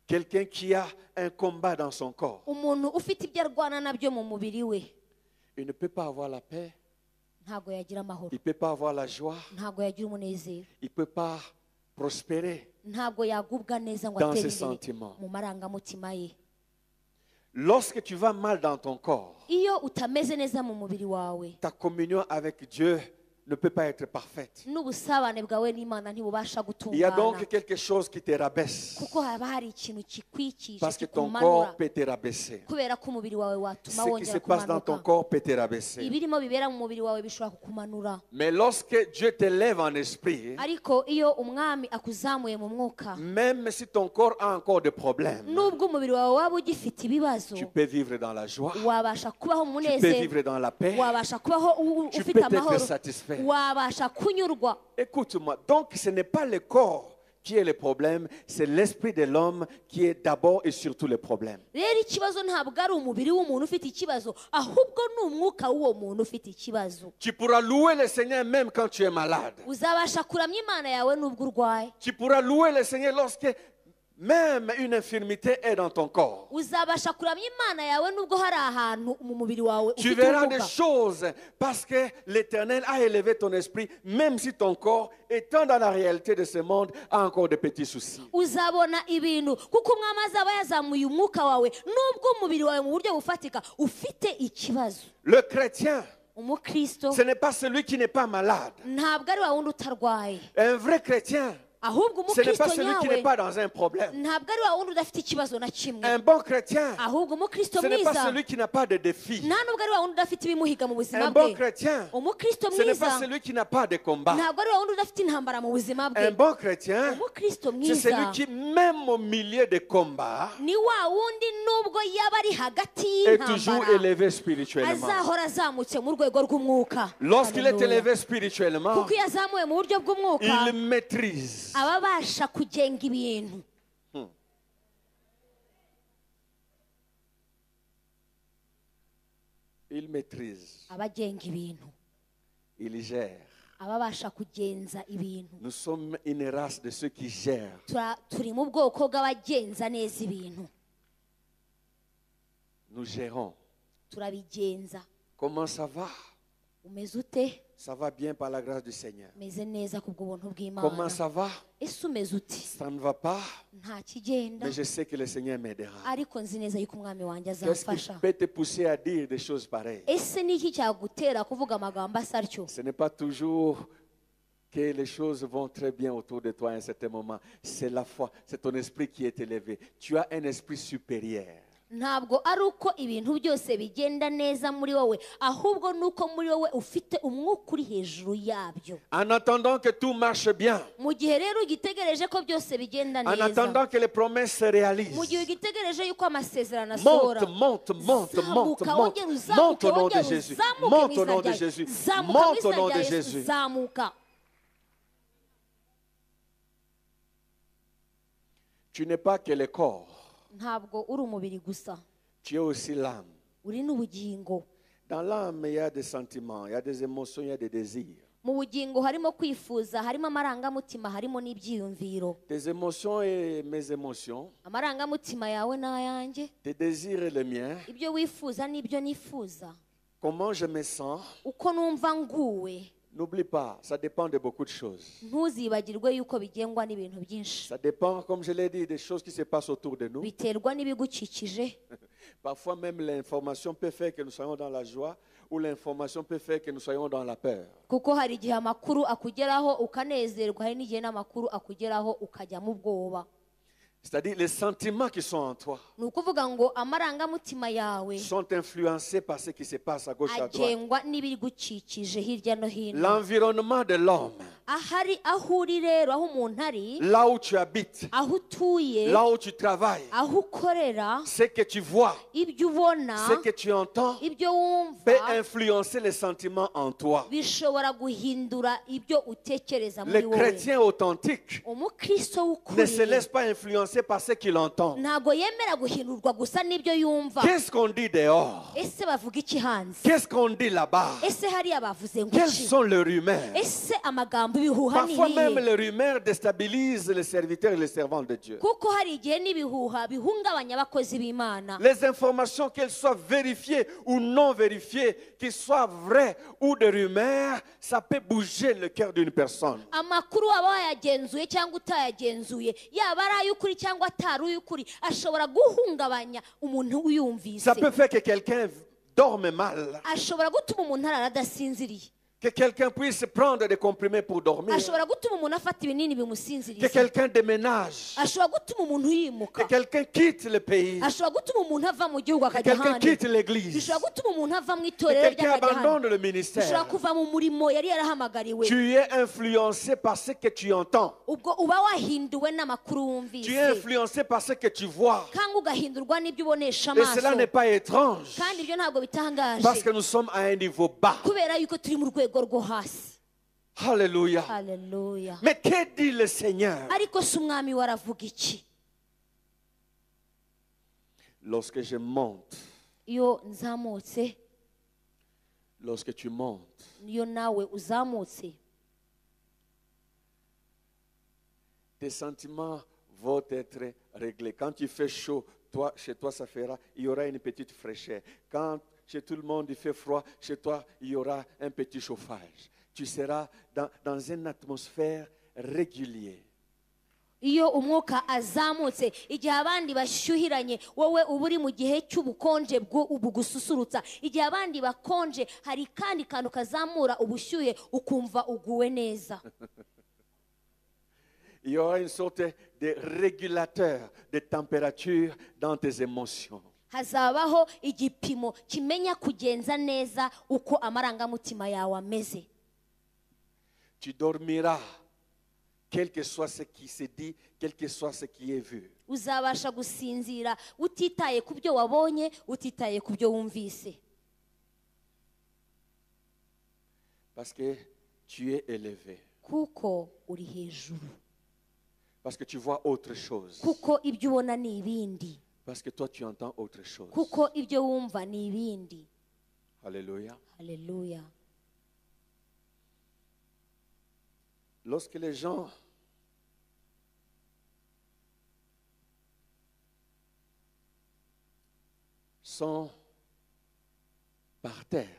Speaker 2: quelqu'un qui a un combat dans son corps, il ne peut pas avoir la paix, il ne peut pas avoir la joie, il ne peut pas prospérer. Dans ses sentiments. Lorsque tu vas mal dans ton corps, ta communion avec Dieu ne peut pas être parfaite. Il y a donc quelque chose qui te rabaisse. Parce que ton corps peut te rabaisser. Ce qui se passe dans ton corps peut te rabaisser. Mais lorsque Dieu t'élève en esprit, même si ton corps a encore des problèmes, tu peux vivre dans la joie, tu peux vivre dans la paix. Tu peux être satisfait. Écoute-moi, donc ce n'est pas le corps qui est le problème, c'est l'esprit de l'homme qui est d'abord et surtout le problème. Tu pourras louer le Seigneur même quand tu es malade. Tu pourras louer le Seigneur lorsque même une infirmité est dans ton corps. Tu verras des choses parce que l'Éternel a élevé ton esprit, même si ton corps, étant dans la réalité de ce monde, a encore de petits soucis. Le chrétien, ce n'est pas celui qui n'est pas malade. Un vrai chrétien,
Speaker 1: ahubwo
Speaker 2: ce n'est pas
Speaker 1: umukristo
Speaker 2: celui qui n'est pas dans un problème.
Speaker 1: ntabwo ari wa wundi udafite ikibazo na kimwe
Speaker 2: Un bon chrétien,
Speaker 1: ahubwo umukristo
Speaker 2: ce n'est pas
Speaker 1: mwiza
Speaker 2: celui qui n'a pas de défis.
Speaker 1: nta nubwo ari wa wundi udafite ibimuhiga mu buzima
Speaker 2: Un bon
Speaker 1: bwe
Speaker 2: chrétien,
Speaker 1: umukristo
Speaker 2: ce n'est
Speaker 1: mwiza
Speaker 2: pas celui qui n'a pas de combat.
Speaker 1: ntabwo ari wa wundi udafite intambara mu buzima bwe
Speaker 2: Un bon chrétien,
Speaker 1: umukristo
Speaker 2: c'est
Speaker 1: mwiza
Speaker 2: celui qui, même au milieu des combats,
Speaker 1: ni wa wundi nubwo yaba ari hagati
Speaker 2: est toujours
Speaker 1: y'intambara
Speaker 2: élevé spirituellement.
Speaker 1: azahora azamutse mu rwego rw'umwuka
Speaker 2: Lorsqu'il est
Speaker 1: Hallelujah.
Speaker 2: élevé spirituellement,
Speaker 1: kuko iyo azamuwe mu buryo bw'umwuka
Speaker 2: il maîtrise.
Speaker 1: Aba abasha kugenga ibintu
Speaker 2: Il maîtrise.
Speaker 1: aba agenga ibintu
Speaker 2: Il gère.
Speaker 1: aba abasha kugenza ibintu
Speaker 2: Nous sommes une race de ceux qui gèrent.
Speaker 1: Tura- turi mu bwoko bw'abagenza neza ibintu
Speaker 2: Nous gérons.
Speaker 1: turabigenza
Speaker 2: Comment ça va
Speaker 1: umeze ute
Speaker 2: Ça va bien par la grâce du Seigneur. Comment ça va? Ça ne va pas, mais je sais que le Seigneur m'aidera. Qu'est-ce qui peut te pousser à dire des choses pareilles? Ce n'est pas toujours que les choses vont très bien autour de toi à un certain moment. C'est la foi, c'est ton esprit qui est élevé. Tu as un esprit supérieur.
Speaker 1: Ntabwo ari uko ibintu byose bigenda neza muri wowe ahubwo ni uko muri wowe ufite umwuka uri hejuru yabyo.
Speaker 2: En attendant que tout marche bien,
Speaker 1: mu gihe rero ugitegereje ko byose bigenda
Speaker 2: en attendant que les promesses se
Speaker 1: mu
Speaker 2: réalisent,
Speaker 1: gihe ugitegereje yuko amasezerano asohora.
Speaker 2: monte, monte, monte, monte, au nom de Jésus. Monte au nom de Jésus. Monte au
Speaker 1: izina
Speaker 2: nom
Speaker 1: rya
Speaker 2: de
Speaker 1: Yesu
Speaker 2: Jésus.
Speaker 1: zamuka.
Speaker 2: Tu n'es pas que le corps,
Speaker 1: ntabwo uri umubiri gusa.
Speaker 2: Tu es aussi l'âme.
Speaker 1: uri n'ubugingo.
Speaker 2: Dans l'âme, il y a des sentiments, il y a des émotions, il y a des désirs.
Speaker 1: mu bugingo harimo kwifuza harimo amarangamutima harimo n'ibyiyumviro.
Speaker 2: Tes émotions et mes émotions,
Speaker 1: amarangamutima yawe n'ayanjye.
Speaker 2: Tes désirs et les miens,
Speaker 1: ibyo wifuza n'ibyo nifuza.
Speaker 2: Comment je me sens,
Speaker 1: uko numva nguwe.
Speaker 2: N'oublie pas, ça dépend de beaucoup de choses.
Speaker 1: ntuzibagirwe yuko bigengwa n'ibintu byinshi
Speaker 2: Ça dépend, comme je l'ai dit, des choses qui se passent autour de nous.
Speaker 1: biterwa n'ibigukikije
Speaker 2: Parfois même l'information peut faire que nous soyons dans la joie ou l'information peut faire que nous soyons dans la peur.
Speaker 1: kuko hari igihe amakuru akugeraho ukanezerwa hari n'igihe n'amakuru akugeraho ukajya mu bwoba
Speaker 2: C'est-à-dire les sentiments qui sont en toi sont influencés par ce qui se passe à gauche à droite. L'environnement de l'homme,
Speaker 1: ahari aho uri rero aho umuntu ari
Speaker 2: là où tu habites,
Speaker 1: aho utuye
Speaker 2: là où tu travailles,
Speaker 1: aho ukorera
Speaker 2: ce que tu vois,
Speaker 1: ibyo ubona
Speaker 2: ce que tu entends
Speaker 1: ibyo wumva
Speaker 2: peut influencer les sentiments en toi.
Speaker 1: bishobora guhindura ibyo utekereza muri
Speaker 2: Le
Speaker 1: wowe.
Speaker 2: chrétien authentique
Speaker 1: umukristo
Speaker 2: ne se laisse pas influencer par ce qu'il entend.
Speaker 1: ntabwo yemera guhindurwa gusa n'ibyo yumva.
Speaker 2: Qu'est-ce qu'on dit dehors?
Speaker 1: Ese bavuga iki hanze?
Speaker 2: Qu'est-ce qu'on dit là-bas?
Speaker 1: Ese hariya bavuze ngo
Speaker 2: Quelles sont les rumeurs?
Speaker 1: Ese amagambo
Speaker 2: Parfois même les rumeurs déstabilisent les serviteurs et les servants de Dieu. Les informations, qu'elles soient vérifiées ou non vérifiées, qu'elles soient vraies ou des rumeurs, ça peut bouger le cœur d'une personne. Ça peut faire que quelqu'un dorme mal, que quelqu'un puisse prendre des comprimés pour dormir, que quelqu'un déménage, que quelqu'un quitte le pays, que quelqu'un quitte l'église, que quelqu'un abandonne le ministère. Tu es influencé par ce que tu entends. Tu es influencé par ce que tu vois. Et cela n'est pas étrange. Parce que nous sommes à un niveau bas.
Speaker 1: Kubera yuko turi mu rwego rwo hasi
Speaker 2: Alléluia.
Speaker 1: haleluya
Speaker 2: Mais que dit le Seigneur
Speaker 1: ariko umwami iki
Speaker 2: Lorsque je monte,
Speaker 1: iyo nzamutse
Speaker 2: lorsque tu montes,
Speaker 1: nawe uzamutse
Speaker 2: tes sentiments vont être réglés. Quand il fait chaud, toi, chez toi, ça fera, il y aura une petite fraîcheur. Quand chez tout le monde il fait froid, chez toi, il y aura un petit chauffage. Tu seras dans, dans une atmosphère régulière.
Speaker 1: iyo umwuka azamutse igihe abandi bashyuhiranye wowe uba uri mu gihe cy'ubukonje bwo bugususurutsa igihe abandi bakonje hari kandi kantu kazamura ubushyuhe ukumva uguwe neza
Speaker 2: Il y aura une sorte de régulateur de température dans tes émotions.
Speaker 1: Hazabaho igipimo kimenya kugenza neza uko amarangamutima yawe ameze
Speaker 2: Tu dormiras, quel que soit ce qui se dit, quel que soit ce qui est vu.
Speaker 1: uzabasha gusinzira utitaye ku byo wabonye utitaye ku byo wumvise
Speaker 2: Parce que tu es élevé.
Speaker 1: kuko uri hejuru
Speaker 2: Parce que tu vois autre chose.
Speaker 1: kuko ibyo ubona ni ibindi
Speaker 2: Parce que toi, tu entends autre chose.
Speaker 1: kuko ibyo wumva ni ibindi
Speaker 2: Alléluia.
Speaker 1: haleluya
Speaker 2: Lorsque les gens sont par terre,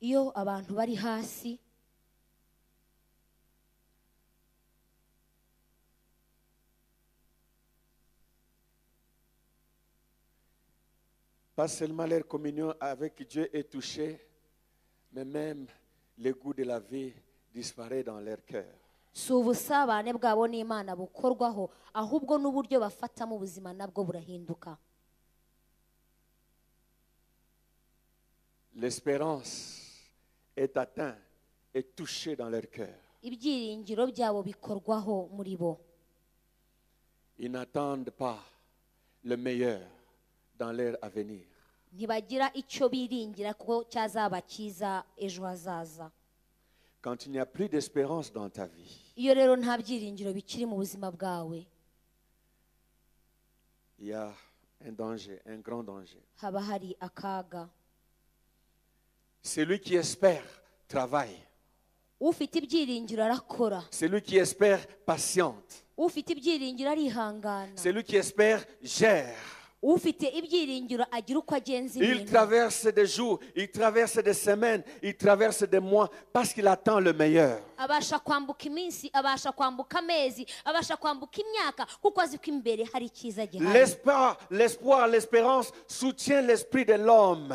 Speaker 1: iyo abantu bari hasi
Speaker 2: pas seulement leur communion avec Dieu est touchée, mais même le goût de la vie disparaît dans leur cœur.
Speaker 1: si ubusabane bwabo n'imana bukorwaho ahubwo n'uburyo bafatamo ubuzima nabwo burahinduka
Speaker 2: L'espérance est atteinte et touchée dans leur cœur.
Speaker 1: ibyiringiro byabo bikorwaho muri bo
Speaker 2: Ils n'attendent pas le meilleur dans leur avenir.
Speaker 1: ntibagira icyo biringira ko cyazaba cyiza ejo hazaza
Speaker 2: Quand il n'y a plus d'espérance dans ta vie,
Speaker 1: iyo rero nta byiringiro bikiri mu buzima bwawe
Speaker 2: il y a un danger, un grand danger.
Speaker 1: haba hari akaga
Speaker 2: Celui qui espère travaille.
Speaker 1: ufite ibyiringiro arakora
Speaker 2: Celui qui espère patiente.
Speaker 1: ufite ibyiringiro arihangana
Speaker 2: Celui qui espère gère. Il traverse des jours, il traverse des semaines, il traverse des mois parce qu'il attend le meilleur. L'espoir, l'espoir, l'espérance soutient l'esprit de l'homme.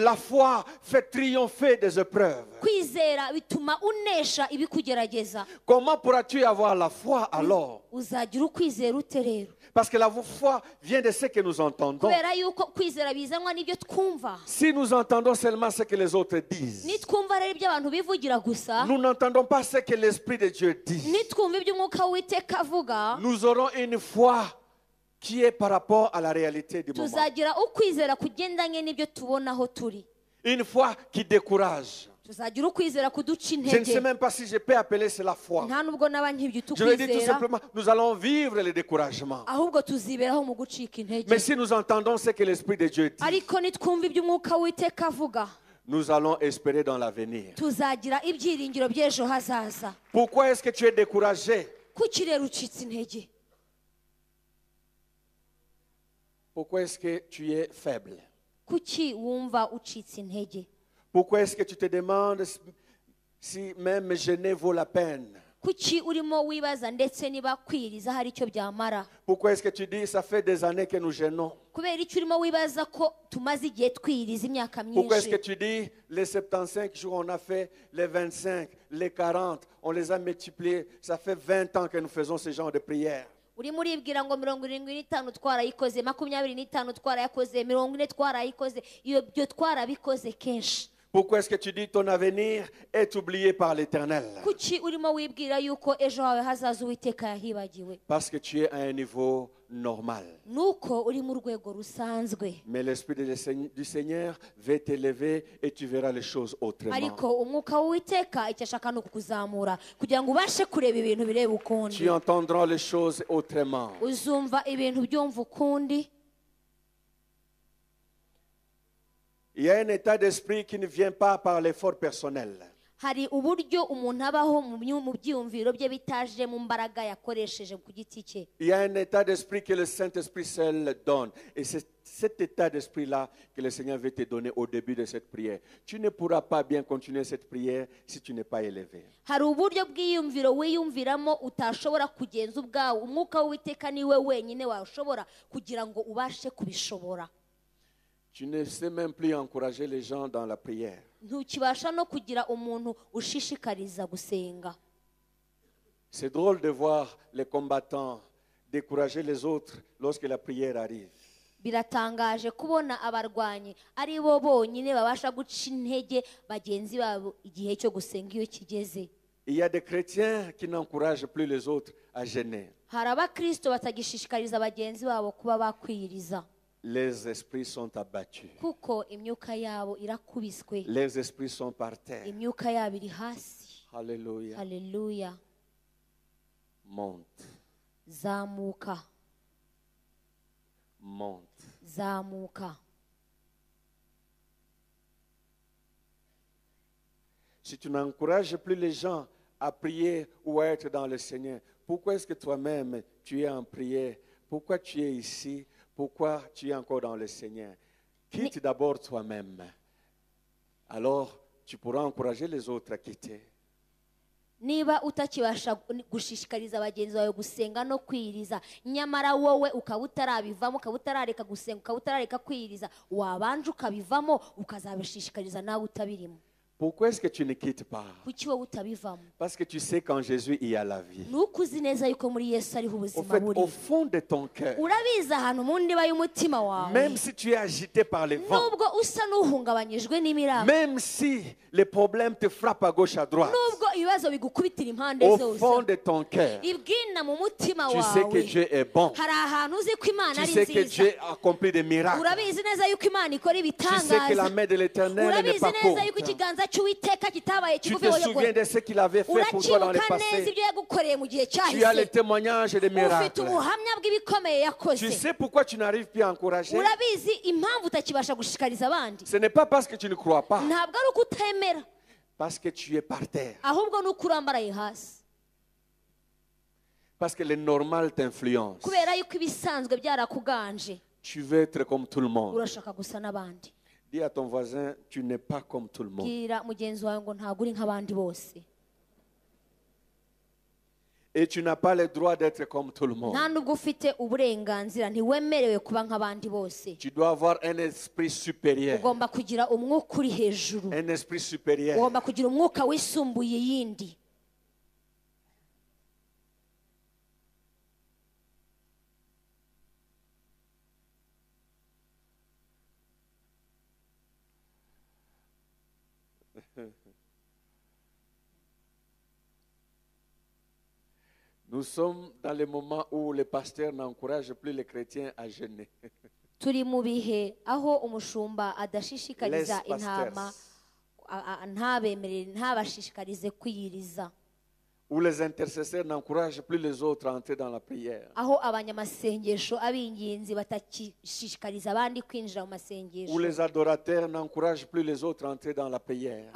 Speaker 2: La foi fait triompher des épreuves.
Speaker 1: kwizera bituma unesha ibikugerageza
Speaker 2: Comment pourras-tu avoir la foi alors?
Speaker 1: uzagira ukwizera ute rero?
Speaker 2: Parce que la foi vient de ce que nous entendons.
Speaker 1: kubera yuko kwizera bizanwa n'ibyo twumva
Speaker 2: Si nous entendons seulement ce que les autres disent,
Speaker 1: nitwumva rero ibyo abantu bivugira gusa
Speaker 2: nous n'entendons pas ce que l'Esprit de Dieu dit.
Speaker 1: nitwumva ibyo umwuka w'iteka avuga
Speaker 2: Nous aurons une foi qui est par rapport à la réalité du moment.
Speaker 1: tuzagira ukwizera kugendanye n'ibyo tubona aho turi
Speaker 2: Une foi qui décourage.
Speaker 1: tuzagira ukwizera kuduca
Speaker 2: Je ne sais
Speaker 1: intege
Speaker 2: même pas si je peux appeler cela foi.
Speaker 1: nta nubwo naba nkibyita
Speaker 2: Je vais dire tout simplement, nous allons vivre le découragement.
Speaker 1: ahubwo tuziberaho mu gucika intege
Speaker 2: Mais si nous entendons ce que l'Esprit de Dieu dit,
Speaker 1: ariko nitwumva ibyo umwuka w'iteka avuga
Speaker 2: nous allons espérer dans l'avenir.
Speaker 1: tuzagira ibyiringiro by'ejo hazaza
Speaker 2: Pourquoi est-ce que tu es découragé?
Speaker 1: Kuki rero ucitse intege?
Speaker 2: Pourquoi est-ce que tu es faible?
Speaker 1: Kuki wumva ucitse intege
Speaker 2: Pourquoi est-ce que tu te demandes si- même jeûner vaut la peine?
Speaker 1: Kuki urimo wibaza ndetse niba kwiriza hari icyo byamara?
Speaker 2: Pourquoi est-ce que tu dis ça fait des années que nous jeûnons
Speaker 1: kubera icyo urimo wibaza ko tumaze igihe twiriza imyaka
Speaker 2: Pourquoi est-ce que
Speaker 1: myinshi
Speaker 2: tu dis les 75 jours on a fait, les 25, les 40, on les a multipliés, ça fait 20 ans que nous faisons ce genre de prière?
Speaker 1: Urimo uribwira ngo mirongo irindwi n'itanu twarayikoze makumyabiri n'itanu twarayakoze mirongo ine twarayikoze. Iyo byo twarabikoze kenshi.
Speaker 2: Pourquoi est-ce que tu dis ton avenir est oublié par l'Éternel? Parce que tu es à un niveau normal. Mais l'Esprit du Seigneur veut t'élever et tu verras les choses autrement. Tu entendras les choses autrement. Il y a un état d'esprit qui ne vient pas par l'effort personnel.
Speaker 1: Hari uburyo umuntu abaho mu byu- mu byiyumviro bye bitaje mu mbaraga yakoresheje ku giti cye
Speaker 2: Il y a un état d'esprit que le Saint-Esprit seul donne. Et c'est cet état d'esprit-là que le Seigneur veut te donner au début de cette prière. Tu ne pourras pas bien continuer cette prière si tu n'es pas élevé. Tu ne sais même plus encourager les gens dans la prière.
Speaker 1: Ntukibasha no kugira umuntu ushishikariza gusenga
Speaker 2: C'est drôle de voir les combattants décourager les autres lorsque la prière arrive.
Speaker 1: biratangaje kubona abarwanyi ari bo bonyine babasha guca intege bagenzi babo igihe cyo gusenga iyo kigeze
Speaker 2: Il y a des chrétiens qui n'encouragent plus les autres à gêner.
Speaker 1: hari abakristo batagishishikariza bagenzi babo kuba bakwiriza
Speaker 2: Les esprits sont abattus.
Speaker 1: kuko imyuka yabo irakubiswe
Speaker 2: Les esprits sont par terre.
Speaker 1: imyuka yabo iri hasi
Speaker 2: Alléluia.
Speaker 1: haleluya
Speaker 2: Monte,
Speaker 1: zamuka
Speaker 2: monte.
Speaker 1: zamuka
Speaker 2: Si tu n'encourages plus les gens à prier ou à être dans le Seigneur, pourquoi est-ce que toi-même tu es en prière? Pourquoi tu es ici Pourquoi tu es encore dans le Seigneur? Quitte d'abord toi-même. Alors, tu pourras encourager les autres à quitter.
Speaker 1: niba utakibasha gushishikariza bagenzi bawe gusenga no kwiriza nyamara wowe ukaba utarabivamo ukaba utarareka gusenga ukaba utarareka kwiriza wabanje ukabivamo ukazabishishikariza nawe utabirimo
Speaker 2: Pourquoi est-ce que tu ne quittes pas? Parce que tu sais qu'en Jésus, il y a la vie. Au fait, au fond de ton cœur, même si tu es agité par les vents, même si les problèmes te frappent à gauche, à droite, au fond de ton cœur, tu sais que Dieu est bon. Tu sais que Dieu accomplit des miracles. Tu sais que la main de l'éternel n'est pas courte. Tu te souviens de ce qu'il avait fait pour toi dans le passé. Tu as les témoignages des
Speaker 1: ufite
Speaker 2: miracles. Tu sais pourquoi tu n'arrives plus à encourager? Ce n'est pas parce que tu ne crois pas, parce que tu es par terre. Parce que le normal t'influence. Tu veux être comme tout le monde. Dis à ton voisin, tu n'es pas comme tout le monde.
Speaker 1: bwira mugenzi wawe ngo ntabwo uri nk'abandi bose
Speaker 2: Et tu n'as pas le droit d'être comme tout le monde.
Speaker 1: nta nubwo ufite uburenganzira ntiwemerewe kuba nk'abandi bose
Speaker 2: Tu dois avoir un esprit supérieur.
Speaker 1: ugomba kugira umwuka uri hejuru
Speaker 2: Un esprit supérieur.
Speaker 1: ugomba kugira umwuka wisumbuye iyindi
Speaker 2: Nous sommes dans le moment où les pasteurs n'encouragent plus les chrétiens à jeûner.
Speaker 1: turi mu bihe aho umushumba adashishikariza intama ntabemerere ntabashishikarize kwiyiriza
Speaker 2: Où les intercesseurs n'encouragent plus les autres à entrer dans la prière. Où les adorateurs n'encouragent plus les autres à entrer dans la prière.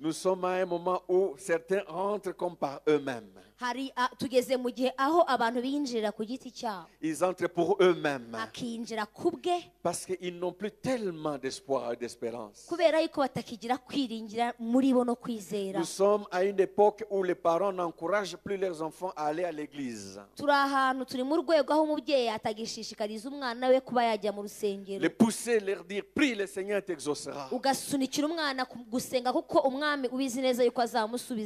Speaker 2: Nous sommes à un moment où certains entrent comme par eux-mêmes.
Speaker 1: hari a- tugeze mu gihe aho abantu binjirira ku giti cyabo
Speaker 2: Ils entrent pour eux-mêmes. Parce qu'ils n'ont plus tellement d'espoir et d'espérance. Nous sommes à une époque où les parents n'encouragent plus leurs enfants à aller à l'église. Les pousser, leur dire, prie, le Seigneur t'exaucera.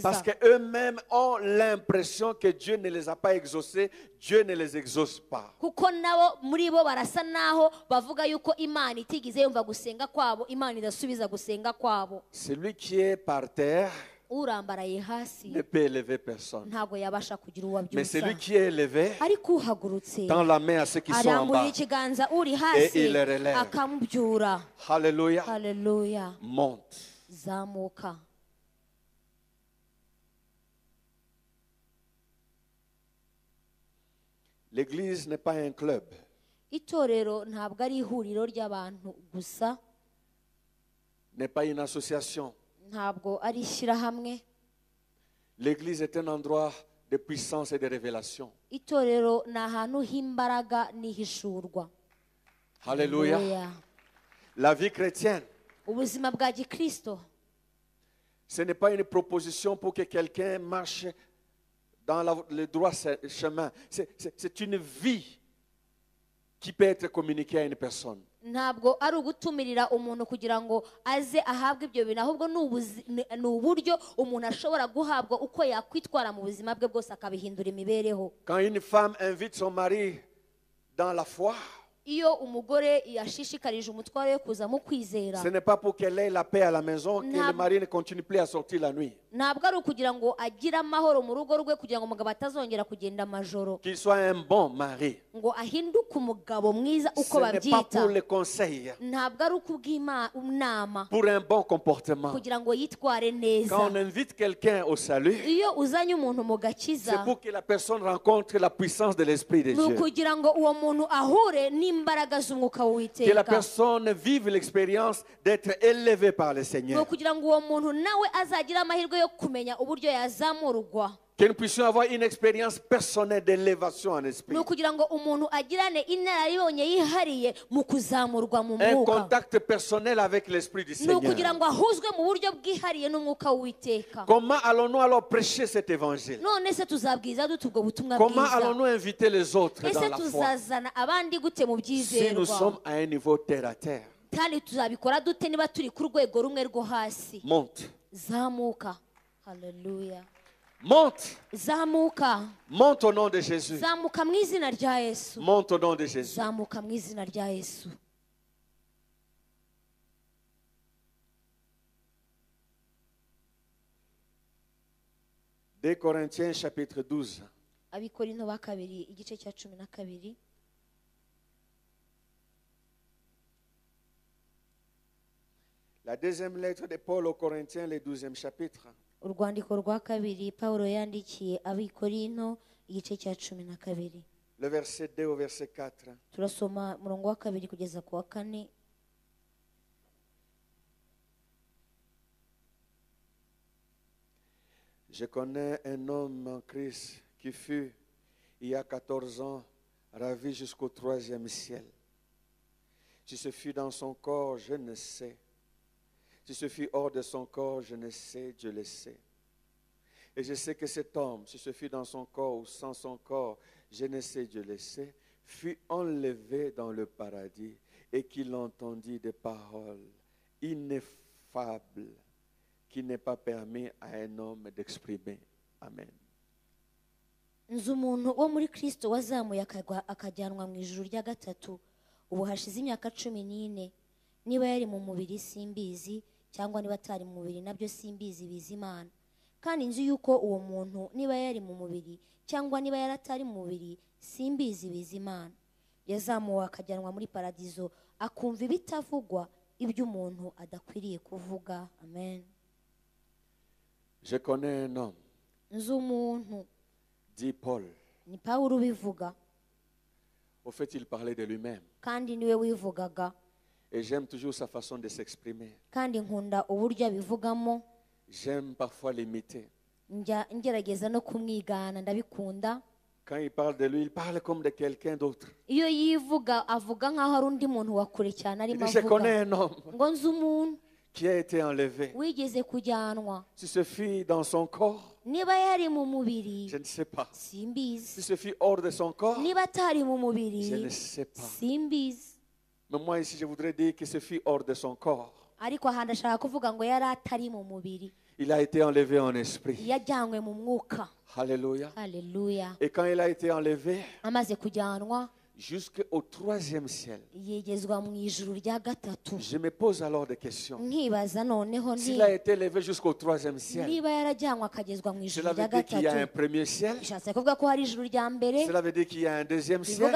Speaker 2: Parce qu'eux-mêmes ont l'impression que Dieu ne les a pas exaucés, Dieu ne les exauce pas.
Speaker 1: kuko nabo muri bo barasa naho bavuga yuko imana itigeze yumva gusenga kwabo imana idasubiza gusenga kwabo
Speaker 2: Celui qui est par terre
Speaker 1: urambaraye hasi
Speaker 2: ne peut élever personne.
Speaker 1: ntabwo yabasha kugira uwo
Speaker 2: Mais
Speaker 1: abyutsa
Speaker 2: celui qui est élevé
Speaker 1: ariko uhagurutse
Speaker 2: tend la main à ceux qui sont en
Speaker 1: arambura
Speaker 2: bas.
Speaker 1: ikiganza uri hasi
Speaker 2: il relève.
Speaker 1: akamubyura
Speaker 2: Alléluia.
Speaker 1: haleluya
Speaker 2: Monte.
Speaker 1: zamuka
Speaker 2: L'église n'est pas un club.
Speaker 1: itorero ntabwo ari ihuriro ry'abantu gusa
Speaker 2: n'est pas une association.
Speaker 1: ntabwo ari ishyirahamwe
Speaker 2: L'église est un endroit de puissance et de révélation.
Speaker 1: itorero ni ahantu h'imbaraga n'ihishurwa
Speaker 2: Alléluia.
Speaker 1: Haleluya.
Speaker 2: La vie chrétienne,
Speaker 1: ubuzima bwa gikristo
Speaker 2: ce n'est pas une proposition pour que quelqu'un marche dans la- le droit chemin. C'est- une vie qui peut être communiquée à une personne.
Speaker 1: ntabwo ari ugutumirira umuntu kugira ngo aze ahabwe ibyo bintu ahubwo ni ubuzi- ni- ni uburyo umuntu ashobora guhabwa uko yakwitwara mu buzima bwe bwose akabihindura imibereho
Speaker 2: Quand une femme invite son mari dans la foi,
Speaker 1: iyo umugore yashishikarije umutware we kuza mu kwizera
Speaker 2: ce n'est pas pour qu'elle ait la paix à la maison que le mari ne continue plus à sortir la nuit.
Speaker 1: Ntabwo ari ukugira ngo agire amahoro mu rugo rwe kugira ngo umugabo atazongera kugenda amajoro
Speaker 2: Qu'il soit un bon mari.
Speaker 1: ngo ahinduke umugabo mwiza
Speaker 2: Ce
Speaker 1: uko
Speaker 2: n'est pas
Speaker 1: babyita
Speaker 2: pour le conseil,
Speaker 1: ntabwo ari ukubw'inama
Speaker 2: pour un bon comportement.
Speaker 1: kugira ngo yitware neza
Speaker 2: Quand on invite quelqu'un au salut,
Speaker 1: iyo uzanye umuntu mu gakiza
Speaker 2: c'est pour que la personne rencontre la puissance de l'Esprit de
Speaker 1: ni
Speaker 2: Dieu.
Speaker 1: ukugira ngo uwo muntu ahure n'imbaraga z'umwuka
Speaker 2: Que la
Speaker 1: w'uwiteka
Speaker 2: personne vive l'expérience d'être élevée par le
Speaker 1: ni
Speaker 2: Seigneur.
Speaker 1: ukugira ngo uwo muntu nawe azagire amahirwe yo kumenya uburyo yazamurwa
Speaker 2: Que nous puissions avoir une expérience personnelle d'élévation en esprit. Un contact personnel avec l'Esprit du Seigneur. Comment allons-nous alors prêcher cet évangile? Comment allons-nous inviter les autres dans la foi? si nous sommes à un niveau terre à terre. Monte.
Speaker 1: Haleluya
Speaker 2: Monte.
Speaker 1: zamuka
Speaker 2: Monte au nom de Jésus.
Speaker 1: zamuka mu izina rya yesu
Speaker 2: Monte au nom de Jésus.
Speaker 1: zamuka mu izina rya yesu
Speaker 2: Des Corinthiens chapitre 12.
Speaker 1: abikorinto ba kabiri igice cya cumi na kabiri
Speaker 2: La deuxième lettre de Paul aux Corinthiens, le douzième chapitre.
Speaker 1: Urwandiko rwa kabiri paul yandikiye abikorinto igice cya cumi na kabiri
Speaker 2: Le verset 2 au verset 4.
Speaker 1: turasoma wa kabiri kugeza ku wa kane
Speaker 2: Je connais un homme en Christ qui fut, il y a 14 ans, ravi jusqu'au troisième ciel. Si ce fut dans son corps, je ne sais. Si ce fut hors de son corps, je ne sais, Dieu le sait. Et je sais que cet homme, si ce fut dans son corps ou sans son corps, je ne sais, Dieu le sait, fut enlevé dans le paradis et qu'il entendit des paroles ineffables qui n'est pas permis à un homme d'exprimer. Amen.
Speaker 1: nzi umuntu wo muri kirisito wazamuye akajyanwa mu ijuru rya gatatu ubu hashize imyaka cumi n'ine niba yari mu mubiri simbizi cyangwa niba atari mu mubiri na byo simbizi bizi imana kandi nzi yuko uwo muntu niba yari mu mubiri cyangwa niba yari atari mu mubiri simbizi bizi imana yazamuwe akajyanwa muri paradizo akumva ibitavugwa ibyo umuntu adakwiriye kuvuga. Amen.
Speaker 2: Je connais un homme,
Speaker 1: nzi umuntu.
Speaker 2: Dit Paul.
Speaker 1: ni pawulo ubivuga.
Speaker 2: Au fait, il parlait de lui-même.
Speaker 1: kandi ni we wivugaga.
Speaker 2: Et j'aime toujours sa façon de s'exprimer.
Speaker 1: kandi nkunda uburyo abivugamo
Speaker 2: J'aime parfois l'imiter.
Speaker 1: njya ngerageza no kumwigana ndabikunda
Speaker 2: Quand il parle de lui, il parle comme de quelqu'un d'autre.
Speaker 1: iyo yivuga avuga nk'aho ari undi muntu wa kure cyane
Speaker 2: Il
Speaker 1: arimo
Speaker 2: dit, je connais
Speaker 1: avuga
Speaker 2: un homme
Speaker 1: ngo nzi umuntu
Speaker 2: qui a été enlevé.
Speaker 1: wigeze kujyanwa
Speaker 2: Si ce fut dans son corps,
Speaker 1: niba yari mu mubiri
Speaker 2: je ne sais pas. Si ce fut hors de son corps,
Speaker 1: niba atari mu mubiri
Speaker 2: je ne sais pas.
Speaker 1: simbizi
Speaker 2: Mais moi ici, je voudrais dire que ce fut hors de son corps. Il a été enlevé en esprit. Alléluia.
Speaker 1: haleluya
Speaker 2: Et quand il a été enlevé jusqu'au troisième ciel, je me pose alors des questions. S'il a été élevé jusqu'au troisième ciel, cela veut dire qu'il y a un premier ciel, cela veut dire qu'il y a un deuxième ciel?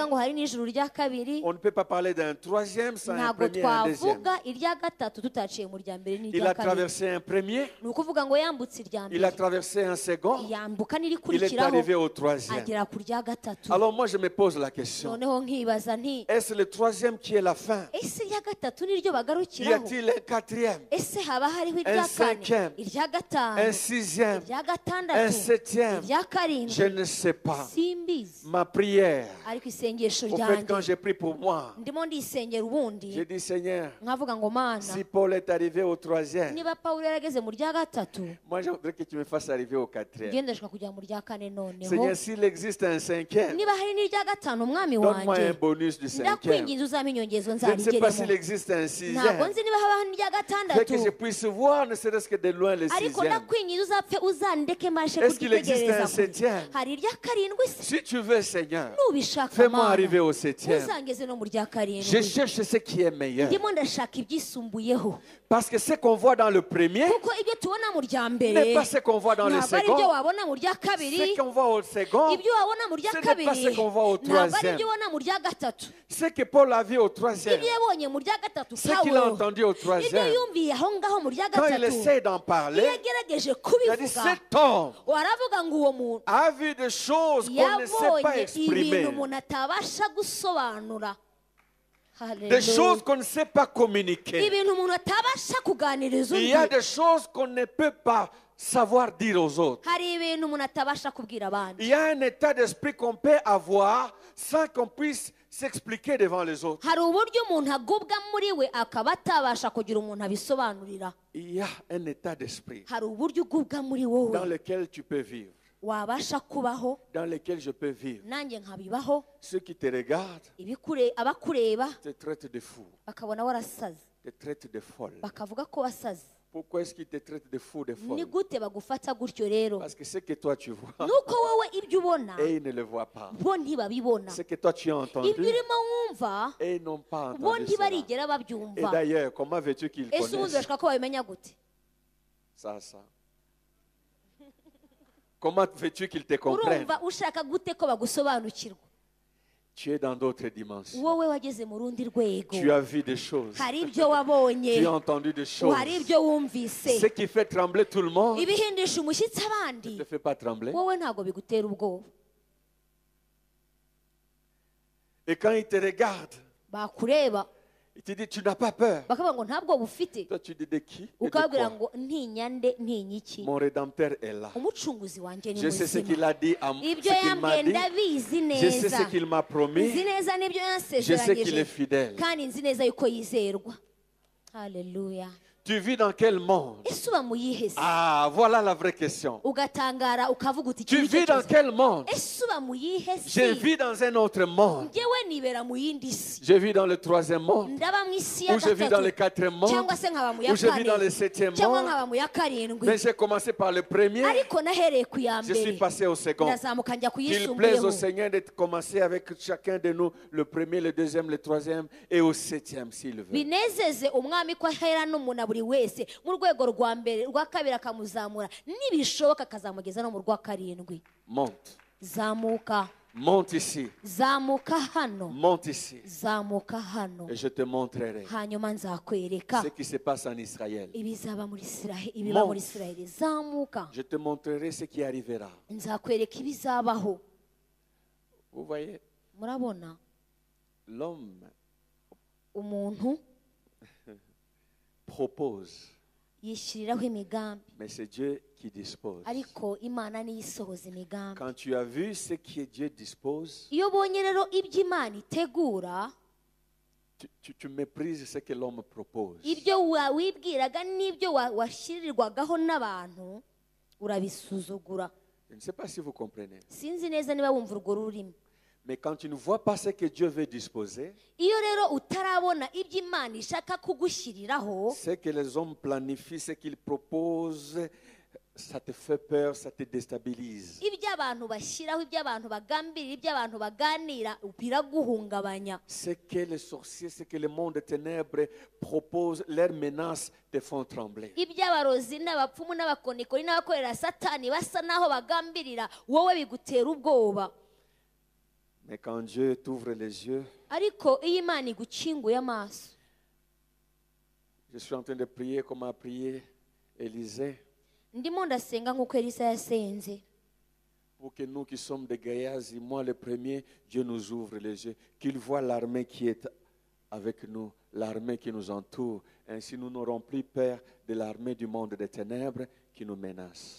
Speaker 2: On ne peut pas parler d'un troisième sans un premier et un deuxième. Il a traversé un premier, il a traversé un second, il est arrivé au troisième. Alors moi je me pose la question, est-ce le troisième qui est la fin? Y a-t-il un quatrième, Un cinquième, un sixième, un septième? Je ne sais pas. Ma prière, au fait quand j'ai pris pour moi, j'ai dit Seigneur, si Paul est arrivé au troisième, moi je voudrais que tu me fasses arriver au quatrième. Seigneur, s'il existe un cinquième,
Speaker 1: wanjye
Speaker 2: un bonus du cinquième. Je ne sais pas s'il existe un sixième.
Speaker 1: gatandatu
Speaker 2: que je puisse voir, ne serait-ce que de loin, le sixième. Est-ce qu'il existe un septième? Si tu veux, Seigneur, fais-moi arriver au septième. Je cherche ce qui est meilleur. Parce que ce qu'on voit dans le premier n'est pas ce qu'on voit dans le second. Ce qu'on voit au second, Ce n'est pas ce qu'on voit au troisième. Ce que Paul a vu au troisième, ce qu'il a entendu au troisième, quand il essaie d'en parler, il a dit cet homme a vu des choses qu'on ne sait pas exprimer, des choses qu'on ne sait pas communiquer. Il y a des choses qu'on ne peut pas savoir dire aux autres. Il y a un état d'esprit qu'on peut avoir sans qu'on puisse s'expliquer devant les autres. Il y a un état d'esprit dans lequel tu peux vivre, dans lequel je peux vivre. Ceux qui te regardent te traitent de fou. te traitent de folle. Pourquoi est-ce qu'ils te traitent de fou, de
Speaker 1: ni
Speaker 2: folle?
Speaker 1: Gute bagufata gutyo rero.
Speaker 2: Parce que ce que toi tu vois,
Speaker 1: nuko wowe ibyo ubona.
Speaker 2: et ils ne le voient pas.
Speaker 1: bo ntibabibona.
Speaker 2: Ce que toi tu as entendu,
Speaker 1: ibyo urimo wumva
Speaker 2: et ils n'ont pas
Speaker 1: bo
Speaker 2: entendu cela.
Speaker 1: ntibarigera
Speaker 2: Et
Speaker 1: babyumva
Speaker 2: d'ailleurs, comment veux-tu qu'ils
Speaker 1: ese ubundi
Speaker 2: connaissent?
Speaker 1: urashaka ko babimenya gute?
Speaker 2: Ça, ça. Comment veux-tu qu'ils te comprennent?
Speaker 1: urumva ushaka gute ko bagusobanukirwa?
Speaker 2: Tu es dans d'autres dimensions. Tu as vu des choses. Tu as entendu des choses. Ce qui fait trembler tout le monde ne te fait pas trembler. Et quand ils te regardent, ikindi kintu nta paperi
Speaker 1: bakavuga ngo ntabwo bufite. Ukababwira ngo
Speaker 2: ntinyande ntinyiki moredampere era
Speaker 1: umucunguzi wanjye ni muzima. ibyo yambwiye ndabizi neza. nzi neza n'ibyo
Speaker 2: yasezeranyije.
Speaker 1: kandi nzi neza yuko yizerwa. Haleluya
Speaker 2: Tu vis dans quel monde?
Speaker 1: Ese uba mu yihe si
Speaker 2: Ah, voilà la vraie question.
Speaker 1: ugatangara ukavuga uti
Speaker 2: Tu
Speaker 1: "Iki ni cyo
Speaker 2: vis dans
Speaker 1: kibazo."
Speaker 2: quel monde?
Speaker 1: Mu yihe
Speaker 2: Je
Speaker 1: si
Speaker 2: vis dans un autre monde.
Speaker 1: njyewe nibera mu yindi si
Speaker 2: Je vis dans le troisième monde.
Speaker 1: ndaba mu isi ya
Speaker 2: Ou je vis dans le
Speaker 1: gatatu
Speaker 2: quatrième monde.
Speaker 1: cyangwa se nkaba mu ya
Speaker 2: Ou je vis dans le
Speaker 1: kane
Speaker 2: septième
Speaker 1: cyangwa
Speaker 2: monde.
Speaker 1: nkaba mu ya karindwi
Speaker 2: Mais j'ai commencé par le premier.
Speaker 1: ariko nahereye ku ya
Speaker 2: Je suis
Speaker 1: mbere
Speaker 2: passé au second.
Speaker 1: ndazamuka njya ku
Speaker 2: Qu'il plaise
Speaker 1: yisumbuyeho
Speaker 2: au Seigneur de commencer avec chacun de nous, le premier, le deuxième, le troisième et au septième, s'il veut.
Speaker 1: binezeze umwami ko ahera n'umuntu buri wese mu rwego rwa mbere rwa kabiri akamuzamura nibishoboka akazamugeza no mu rwa karindwi
Speaker 2: Monte.
Speaker 1: zamuka
Speaker 2: Monte ici.
Speaker 1: zamuka hano
Speaker 2: Monte ici.
Speaker 1: zamuka hano
Speaker 2: Et je te montrerai
Speaker 1: hanyuma nzakwereka
Speaker 2: ce qui se passe en Israël.
Speaker 1: ibizaba muri Isiraheli ibiba muri. Isiraheli zamuka
Speaker 2: Je te montrerai ce qui arrivera.
Speaker 1: nzakwereka ibizabaho
Speaker 2: Vous voyez,
Speaker 1: murabona?
Speaker 2: L'homme
Speaker 1: umuntu
Speaker 2: propose,
Speaker 1: yishyiriraho imigambi
Speaker 2: mais c'est Dieu qui dispose.
Speaker 1: ariko imana niyo isohoza imigambi
Speaker 2: Quand tu as vu ce que Dieu dispose,
Speaker 1: iyo ubonye rero ibyo imana itegura
Speaker 2: tu, tu- tu méprises ce que l'homme propose.
Speaker 1: ibyo wibwiraga n'ibyo wa- washyirirwagaho n'abantu urabisuzugura
Speaker 2: Je ne sais pas si vous comprenez.
Speaker 1: sinzi neza niba wumva urwo rurimi
Speaker 2: Mais quand tu ne vois pas ce que Dieu veut disposer, ce que les hommes planifient, ce qu'ils proposent, ça te fait peur, ça te déstabilise. Ce que les sorciers, ce que le monde des ténèbres propose, leurs menaces te font trembler. Mais quand Dieu t'ouvre les yeux,
Speaker 1: ariko iyo imana igukinguye amaso
Speaker 2: je suis en train de prier comme a prié Élisée,
Speaker 1: ndimo ndasenga nk'uko elisa yasenze
Speaker 2: pour que nous qui sommes des et moi le premier, Dieu nous ouvre les yeux, qu'il voit l'armée qui est avec nous, l'armée qui nous entoure. Ainsi, nous n'aurons plus peur de l'armée du monde des ténèbres.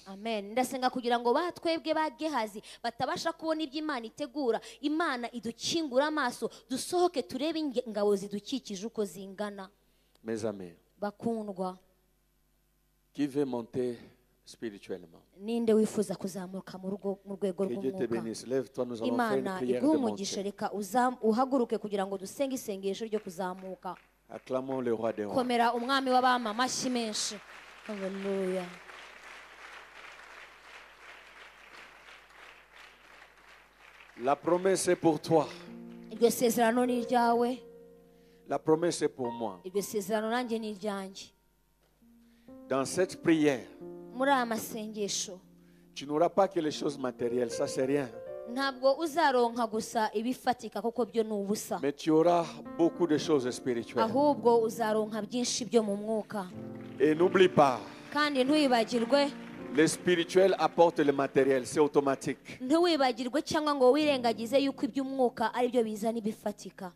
Speaker 1: amen. Ndasenga kugira ngo ba twebwe ba gehazi batabasha kubona ibyo imana itegura. Imana idukingura amaso dusohoke turebe ingabo zidukikije uko zingana. Bakundwa. ninde wifuza kuzamuka mu rwego rw'umwuka? imana
Speaker 2: iguha
Speaker 1: umugisha reka uhaguruke kugira ngo dusenge isengesho ryo kuzamuka. Komera umwami w'abamamashyi menshi haleluya
Speaker 2: La promesse est pour toi. La promesse est pour moi. Dans cette prière, tu n'auras pas que les choses matérielles, ça c'est rien.
Speaker 1: ntabwo uzaronka gusa ibifatika kuko byo ni ubusa
Speaker 2: Mais tu auras beaucoup de choses spirituelles.
Speaker 1: ahubwo uzaronka byinshi byo mu mwuka
Speaker 2: Et n'oublie pas,
Speaker 1: kandi
Speaker 2: le spirituel apporte le matériel, c'est automatique.
Speaker 1: ntiwibagirwe cyangwa ngo wirengagize yuko iby'umwuka ari byo bizana ibifatika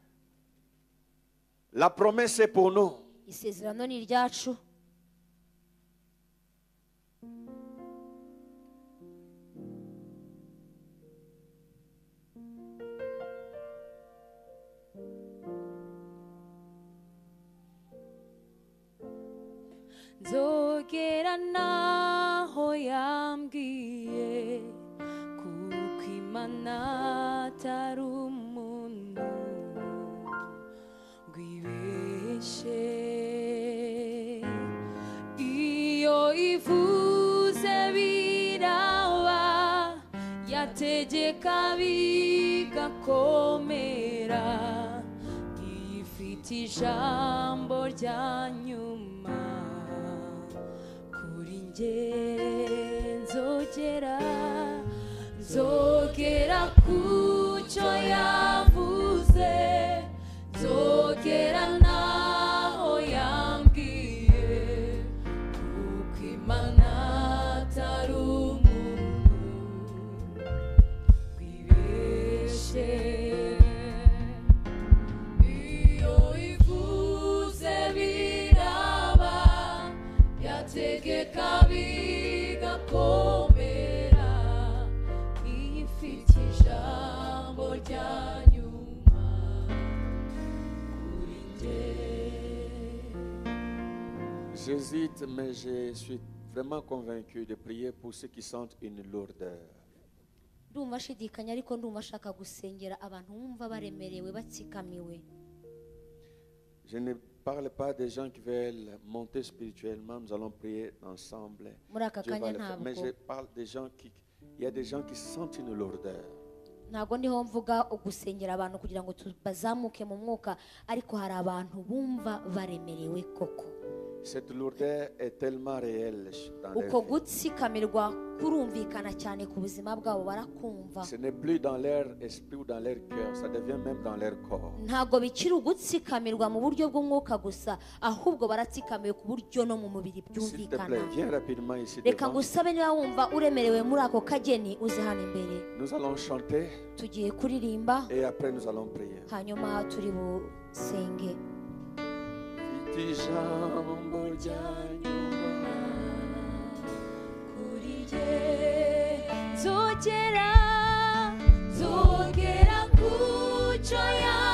Speaker 2: La promesse est pour nous.
Speaker 1: isezerano ni iryacu
Speaker 3: nzogera naho hoyamgiye kuki imana atari umuntu rwibeshe iyo
Speaker 1: ivuze biraba yategeka bigakomera ntiyifite ijambo rya nyuma kuri njye nzogera nzogera ku cyo yavuze nzogera
Speaker 2: J'hésite, mais je suis vraiment convaincu de prier pour ceux qui sentent une lourdeur.
Speaker 4: ndumva ashidikanya ariko ndumva ashaka gusengera abantu bumva baremerewe batsikamiwe
Speaker 2: Je ne parle pas des gens qui veulent monter spirituellement, nous allons prier ensemble.
Speaker 4: muri aka
Speaker 2: Dieu va
Speaker 4: kanya
Speaker 2: le faire. Mais je parle des gens qui... Il y a des gens qui sentent une lourdeur.
Speaker 4: ntabwo ndiho mvuga gusengera abantu kugira ngo tu- bazamuke mu mwuka ariko hari abantu bumva baremerewe koko
Speaker 2: Cette lourdeur est tellement réelle dans leur
Speaker 4: uko
Speaker 2: vie.
Speaker 4: gutsikamirwa kurumvikana cyane ku buzima bwabo barakumva
Speaker 2: Ce n'est plus dans leur esprit ou dans leur cœur, ça devient même dans leur corps.
Speaker 4: ntabwo bikiri ugutsikamirwa mu buryo bw'umwuka gusa ahubwo baratsikamiwe ku buryo no mu mubiri
Speaker 2: S'il te
Speaker 4: byumvikana
Speaker 2: plaît, viens rapidement ici
Speaker 4: reka
Speaker 2: devant.
Speaker 4: ngusabe niba wumva uremerewe muri ako kageni uze hano imbere
Speaker 2: Nous allons chanter
Speaker 4: tugiye kuririmba
Speaker 2: et après nous allons prier.
Speaker 4: hanyuma turi busenge
Speaker 2: Mfite ijambo rya nyuma.
Speaker 1: Kuri njye nzogera nzogera ku cyo yavuze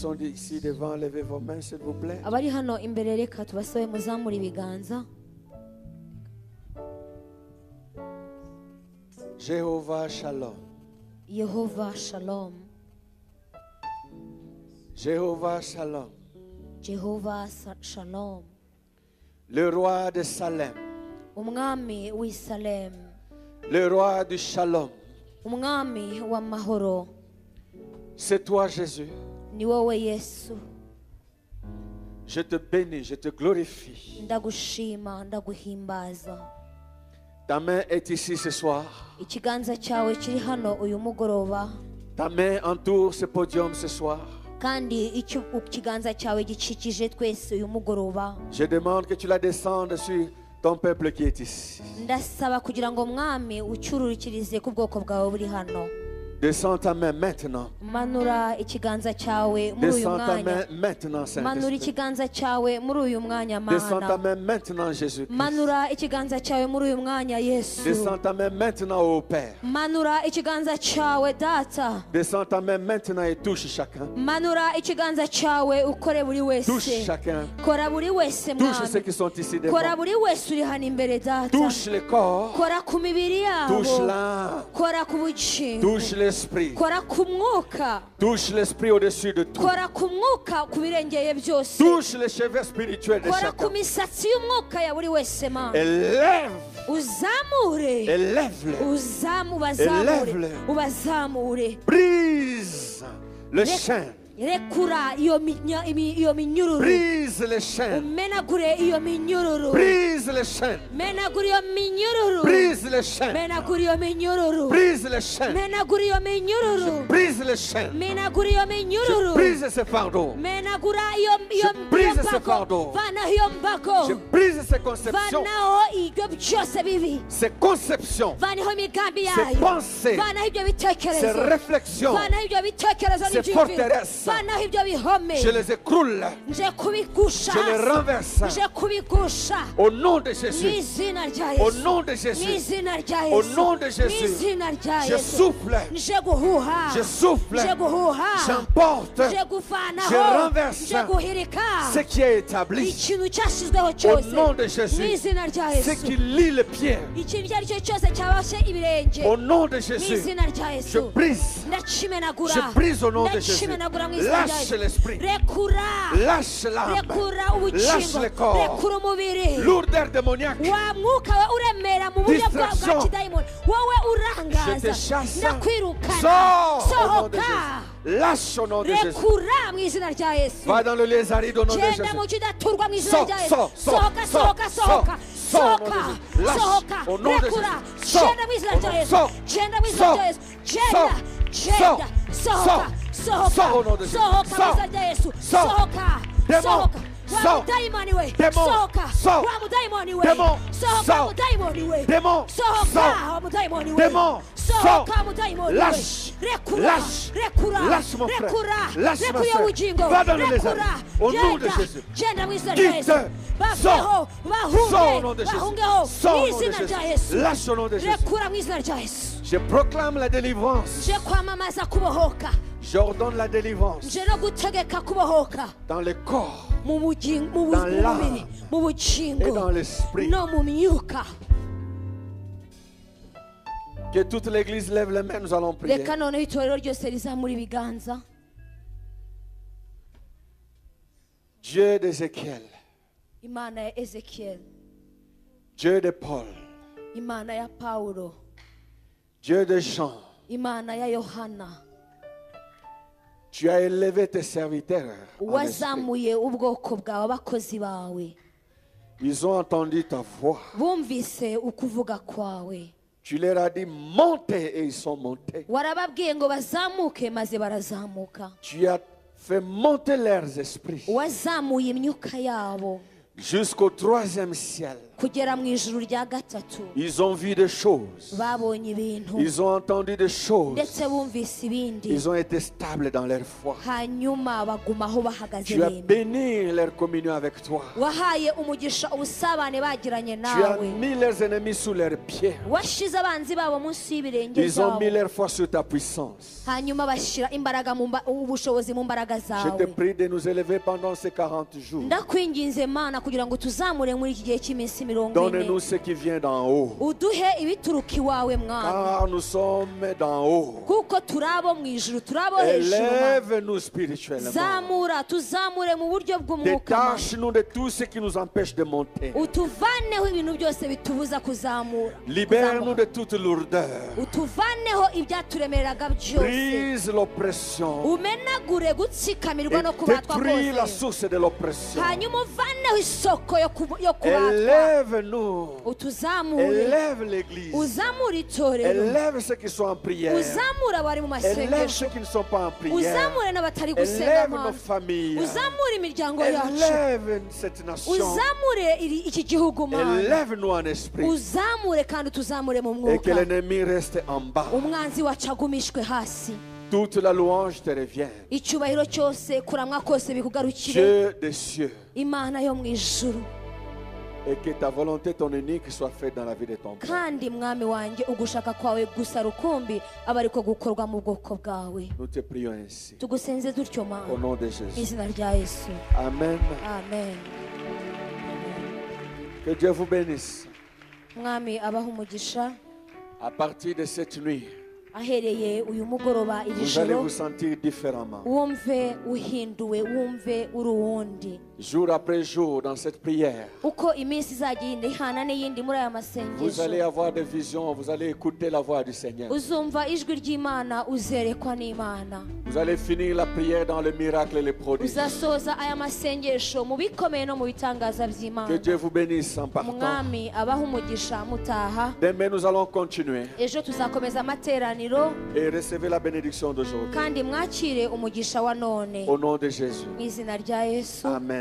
Speaker 2: sont ici devant, levez vos mains, s'il vous plaît.
Speaker 4: abari hano imbere reka tubasabe muzamure ibiganza
Speaker 2: Jéhovah Shalom.
Speaker 4: yehova shalom
Speaker 2: Jéhovah Shalom.
Speaker 4: jehova Sa- shalom
Speaker 2: Le roi de Salem.
Speaker 4: umwami w'i salem
Speaker 2: Le roi du Shalom.
Speaker 4: umwami w'amahoro
Speaker 2: C'est toi, Jésus.
Speaker 4: Ni wowe yesu
Speaker 2: Je te bénis, je te glorifie.
Speaker 4: ndagushima ndaguhimbaza
Speaker 2: Ta main est ici ce soir.
Speaker 4: ikiganza cyawe kiri hano uyu mugoroba
Speaker 2: Ta main entoure ce podium ce soir.
Speaker 4: kandi icyo ikiganza cyawe gikikije twese uyu mugoroba
Speaker 2: Je demande que tu la descendes sur ton peuple qui est ici.
Speaker 4: ndasaba kugira ngo mwami ucyururikirize ku bwoko bwawe buri hano
Speaker 2: Descends ta main maintenant.
Speaker 1: manura ikiganza cyawe muri uyu
Speaker 2: Descends ta
Speaker 1: mwanya
Speaker 2: main maintenant,
Speaker 1: manura
Speaker 2: Saint-Esprit.
Speaker 1: ikiganza cyawe muri uyu mwanya
Speaker 2: Descends ta
Speaker 1: mana
Speaker 2: main maintenant, Jésus.
Speaker 1: manura ikiganza cyawe muri uyu mwanya yesu
Speaker 2: Descends ta main maintenant, ô Père.
Speaker 1: manura ikiganza cyawe data
Speaker 2: Descends ta main maintenant et touche chacun.
Speaker 1: manura ikiganza cyawe ukore buri
Speaker 2: Touche
Speaker 1: wese
Speaker 2: chacun.
Speaker 1: kora buri wese
Speaker 2: Touche ceux
Speaker 1: mwami
Speaker 2: qui sont ici
Speaker 1: kora
Speaker 2: devant.
Speaker 1: buri wese uri hano imbere data
Speaker 2: Touche le corps.
Speaker 1: kora ku mibiri
Speaker 2: Touche
Speaker 1: yabo
Speaker 2: l'âme.
Speaker 1: kora ku bugingo
Speaker 2: Touche l'esprit. Touche l'esprit au-dessus de tout. Touche les cheveux spirituels de chacun. Élève.
Speaker 1: uzamure
Speaker 2: Élève-le.
Speaker 1: ubazamure
Speaker 2: Brise le chaîne.
Speaker 1: Rekura iyo minya- imi- iyo minyururu
Speaker 2: Brise les chaînes.
Speaker 1: umenagure iyo minyururu
Speaker 2: Brise les chaînes.
Speaker 1: menagura iyo minyururu
Speaker 2: Brise les chaînes.
Speaker 1: menagura iyo minyururu
Speaker 2: Brise les chaînes.
Speaker 1: menagura iyo minyururu
Speaker 2: Brise les chaînes.
Speaker 1: menagura iyo
Speaker 2: Je
Speaker 1: minyururu
Speaker 2: brise ce fardeau.
Speaker 1: menagura iyo iyo
Speaker 2: Je brise
Speaker 1: iyo
Speaker 2: ce
Speaker 1: mbago
Speaker 2: fardeau.
Speaker 1: vanaho iyo mbago
Speaker 2: Je brise ces conceptions.
Speaker 1: vanaho ibyo byose bibi
Speaker 2: Ces conceptions.
Speaker 1: vanaho imigambi
Speaker 2: Ces
Speaker 1: yayo
Speaker 2: pensées.
Speaker 1: vanaho ibyo
Speaker 2: Ces
Speaker 1: bitekerezo
Speaker 2: réflexions.
Speaker 1: vanaho ibyo bitekerezo
Speaker 2: Ces
Speaker 1: n'ibyiyumviro
Speaker 2: forteresses. Je les écroule. Je les renverse. Au nom de Jésus. Au nom de Jésus. Au nom de Jésus. Je souffle. Je souffle. J'emporte Je renverse ce qui est établi. Au nom de Jésus. Ce qui lie les pieds. Au nom de Jésus. Je brise. Je brise au nom de Jésus.
Speaker 1: Lascia
Speaker 2: l'esprit.
Speaker 1: Lascia
Speaker 2: l'anima.
Speaker 1: Lascia
Speaker 2: le
Speaker 1: cose.
Speaker 2: L'urder
Speaker 1: demoniaco. Distrazione.
Speaker 2: Je te chasse.
Speaker 1: Sohoka.
Speaker 2: Lascia au nom de Jésus. Va dans le lieu aride au nom de Jésus. Sors, sors, sors, sors, sors.
Speaker 1: Soca,
Speaker 2: soca, recura,
Speaker 1: genda mis la
Speaker 2: joyes,
Speaker 1: genda mis la
Speaker 2: joyes,
Speaker 1: genda,
Speaker 2: sors,
Speaker 1: genda sohoka
Speaker 2: sors, sors au nom de
Speaker 1: sohoka
Speaker 2: Jésus.
Speaker 1: sohoka mu
Speaker 2: Sors,
Speaker 1: izina rya yesu
Speaker 2: sors.
Speaker 1: sohoka
Speaker 2: Démon,
Speaker 1: sohoka wa
Speaker 2: sors.
Speaker 1: mudayimoni we
Speaker 2: Démon,
Speaker 1: sohoka
Speaker 2: sors.
Speaker 1: wa mudayimoni we
Speaker 2: Démon,
Speaker 1: sohoka
Speaker 2: sors.
Speaker 1: mudayimoni we
Speaker 2: Démon,
Speaker 1: sohoka
Speaker 2: sors.
Speaker 1: wa mudayimoni we
Speaker 2: Démon,
Speaker 1: sohoka
Speaker 2: sors.
Speaker 1: mudayimoni we
Speaker 2: Lâche.
Speaker 1: rekura
Speaker 2: Lâche.
Speaker 1: rekura
Speaker 2: Lâche mon frère.
Speaker 1: rekura
Speaker 2: Lâche ma
Speaker 1: rekura
Speaker 2: sœur.
Speaker 1: ubugingo
Speaker 2: Va dans le
Speaker 1: rekura
Speaker 2: lézard. Au nom de
Speaker 1: genda
Speaker 2: Jésus.
Speaker 1: genda mu izina rya
Speaker 2: Quitte.
Speaker 1: yesu baveho
Speaker 2: Sors au nom
Speaker 1: bahunge
Speaker 2: de Jésus.
Speaker 1: bahungeho
Speaker 2: Sors
Speaker 1: mu
Speaker 2: au nom de
Speaker 1: izina
Speaker 2: Jésus.
Speaker 1: rya yesu
Speaker 2: Lâche au nom de Jésus. Je proclame la délivrance. J'ordonne la délivrance. Dans le corps. Dans l'âme. et dans l'esprit. Que toute l'église lève les mains, nous allons prier. Dieu d'Ézéchiel, Dieu de Paul, Dieu de Jean,
Speaker 1: imana ya yohana
Speaker 2: tu as élevé tes serviteurs. en Ils ont entendu ta voix. Tu leur as dit montez et ils sont montés. Tu as fait monter leurs esprits jusqu'au troisième ciel.
Speaker 1: Kugera mu ijuru rya gatatu
Speaker 2: Ils ont vu des choses.
Speaker 1: babonye ibintu
Speaker 2: Ils ont entendu des choses.
Speaker 1: ndetse bumvise ibindi
Speaker 2: Ils ont été stables dans leur foi.
Speaker 1: hanyuma bagumaho bahagaze
Speaker 2: Tu as béni leur communion avec toi.
Speaker 1: wahaye umugisha ubusabane bagiranye
Speaker 2: Tu as mis leurs ennemis sous leurs pieds.
Speaker 1: washize abanzi babo munsi y'ibirenge
Speaker 2: Ils ont mis leur foi sur ta puissance.
Speaker 1: hanyuma bashyira imbaraga mu mba- ubushobozi mu mbaraga
Speaker 2: Je te prie de nous élever pendant ces 40 jours.
Speaker 1: ndakwinginze mana kugira ngo tuzamure muri iki gihe cy'iminsi mirongo ine
Speaker 2: Donne-nous ce qui vient d'en haut.
Speaker 1: uduhe ibituruka iwawe mwana
Speaker 2: Car nous sommes d'en haut.
Speaker 1: kuko turi abo mu ijuru turi abo hejuru Mana.
Speaker 2: Élève-nous spirituellement.
Speaker 1: zamura tuzamure mu buryo bw'umwuka Mana.
Speaker 2: Détache-nous de tout ce qui nous empêche de monter.
Speaker 1: utuvaneho ibintu byose bitubuza kuzamura
Speaker 2: Libère-nous de toute lourdeur.
Speaker 1: utuvaneho ibyaturemereraga byose
Speaker 2: Brise l'oppression.
Speaker 1: umenagure gutsikamirwa
Speaker 2: Et
Speaker 1: no kubatwa
Speaker 2: détruis la source de l'oppression.
Speaker 1: hanyuma uvaneho isoko yo kubu- yo kubatwa
Speaker 2: Élève-nous. Élève l'Église. Élève ceux qui sont en prière. Élève ceux qui ne sont pas en prière. Élève nos familles. Élève cette nation. Élève-nous en esprit. Et que l'ennemi reste en bas. Toute la louange te revient. Dieu des cieux. Et que ta volonté, ton unique, soit faite dans la vie de ton peuple.
Speaker 1: kandi mwami wanjye ugushaka kwawe gusa rukumbi aba ariko gukorwa mu bwoko bwawe
Speaker 2: Nous te prions ainsi.
Speaker 1: tugusenze dutyo
Speaker 2: Au
Speaker 1: mana
Speaker 2: nom de Jésus.
Speaker 1: izina rya yesu
Speaker 2: Amen.
Speaker 1: amen
Speaker 2: Que Dieu vous bénisse.
Speaker 1: mwami abaha umugisha
Speaker 2: À partir de cette nuit,
Speaker 1: ahereye uyu mugoroba iri
Speaker 2: vous allez
Speaker 1: joro
Speaker 2: vous sentir différemment.
Speaker 1: wumve uhinduwe wumve uri uwundi
Speaker 2: Jour après jour, dans cette prière, vous allez avoir des visions, vous allez écouter la voix du Seigneur. Vous allez finir la prière dans le miracle et les prodiges. Que Dieu vous bénisse en partant. Demain, nous allons continuer et recevez la bénédiction d'aujourd'hui. Au nom de Jésus.
Speaker 1: yesu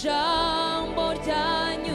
Speaker 3: Jean Mortagne.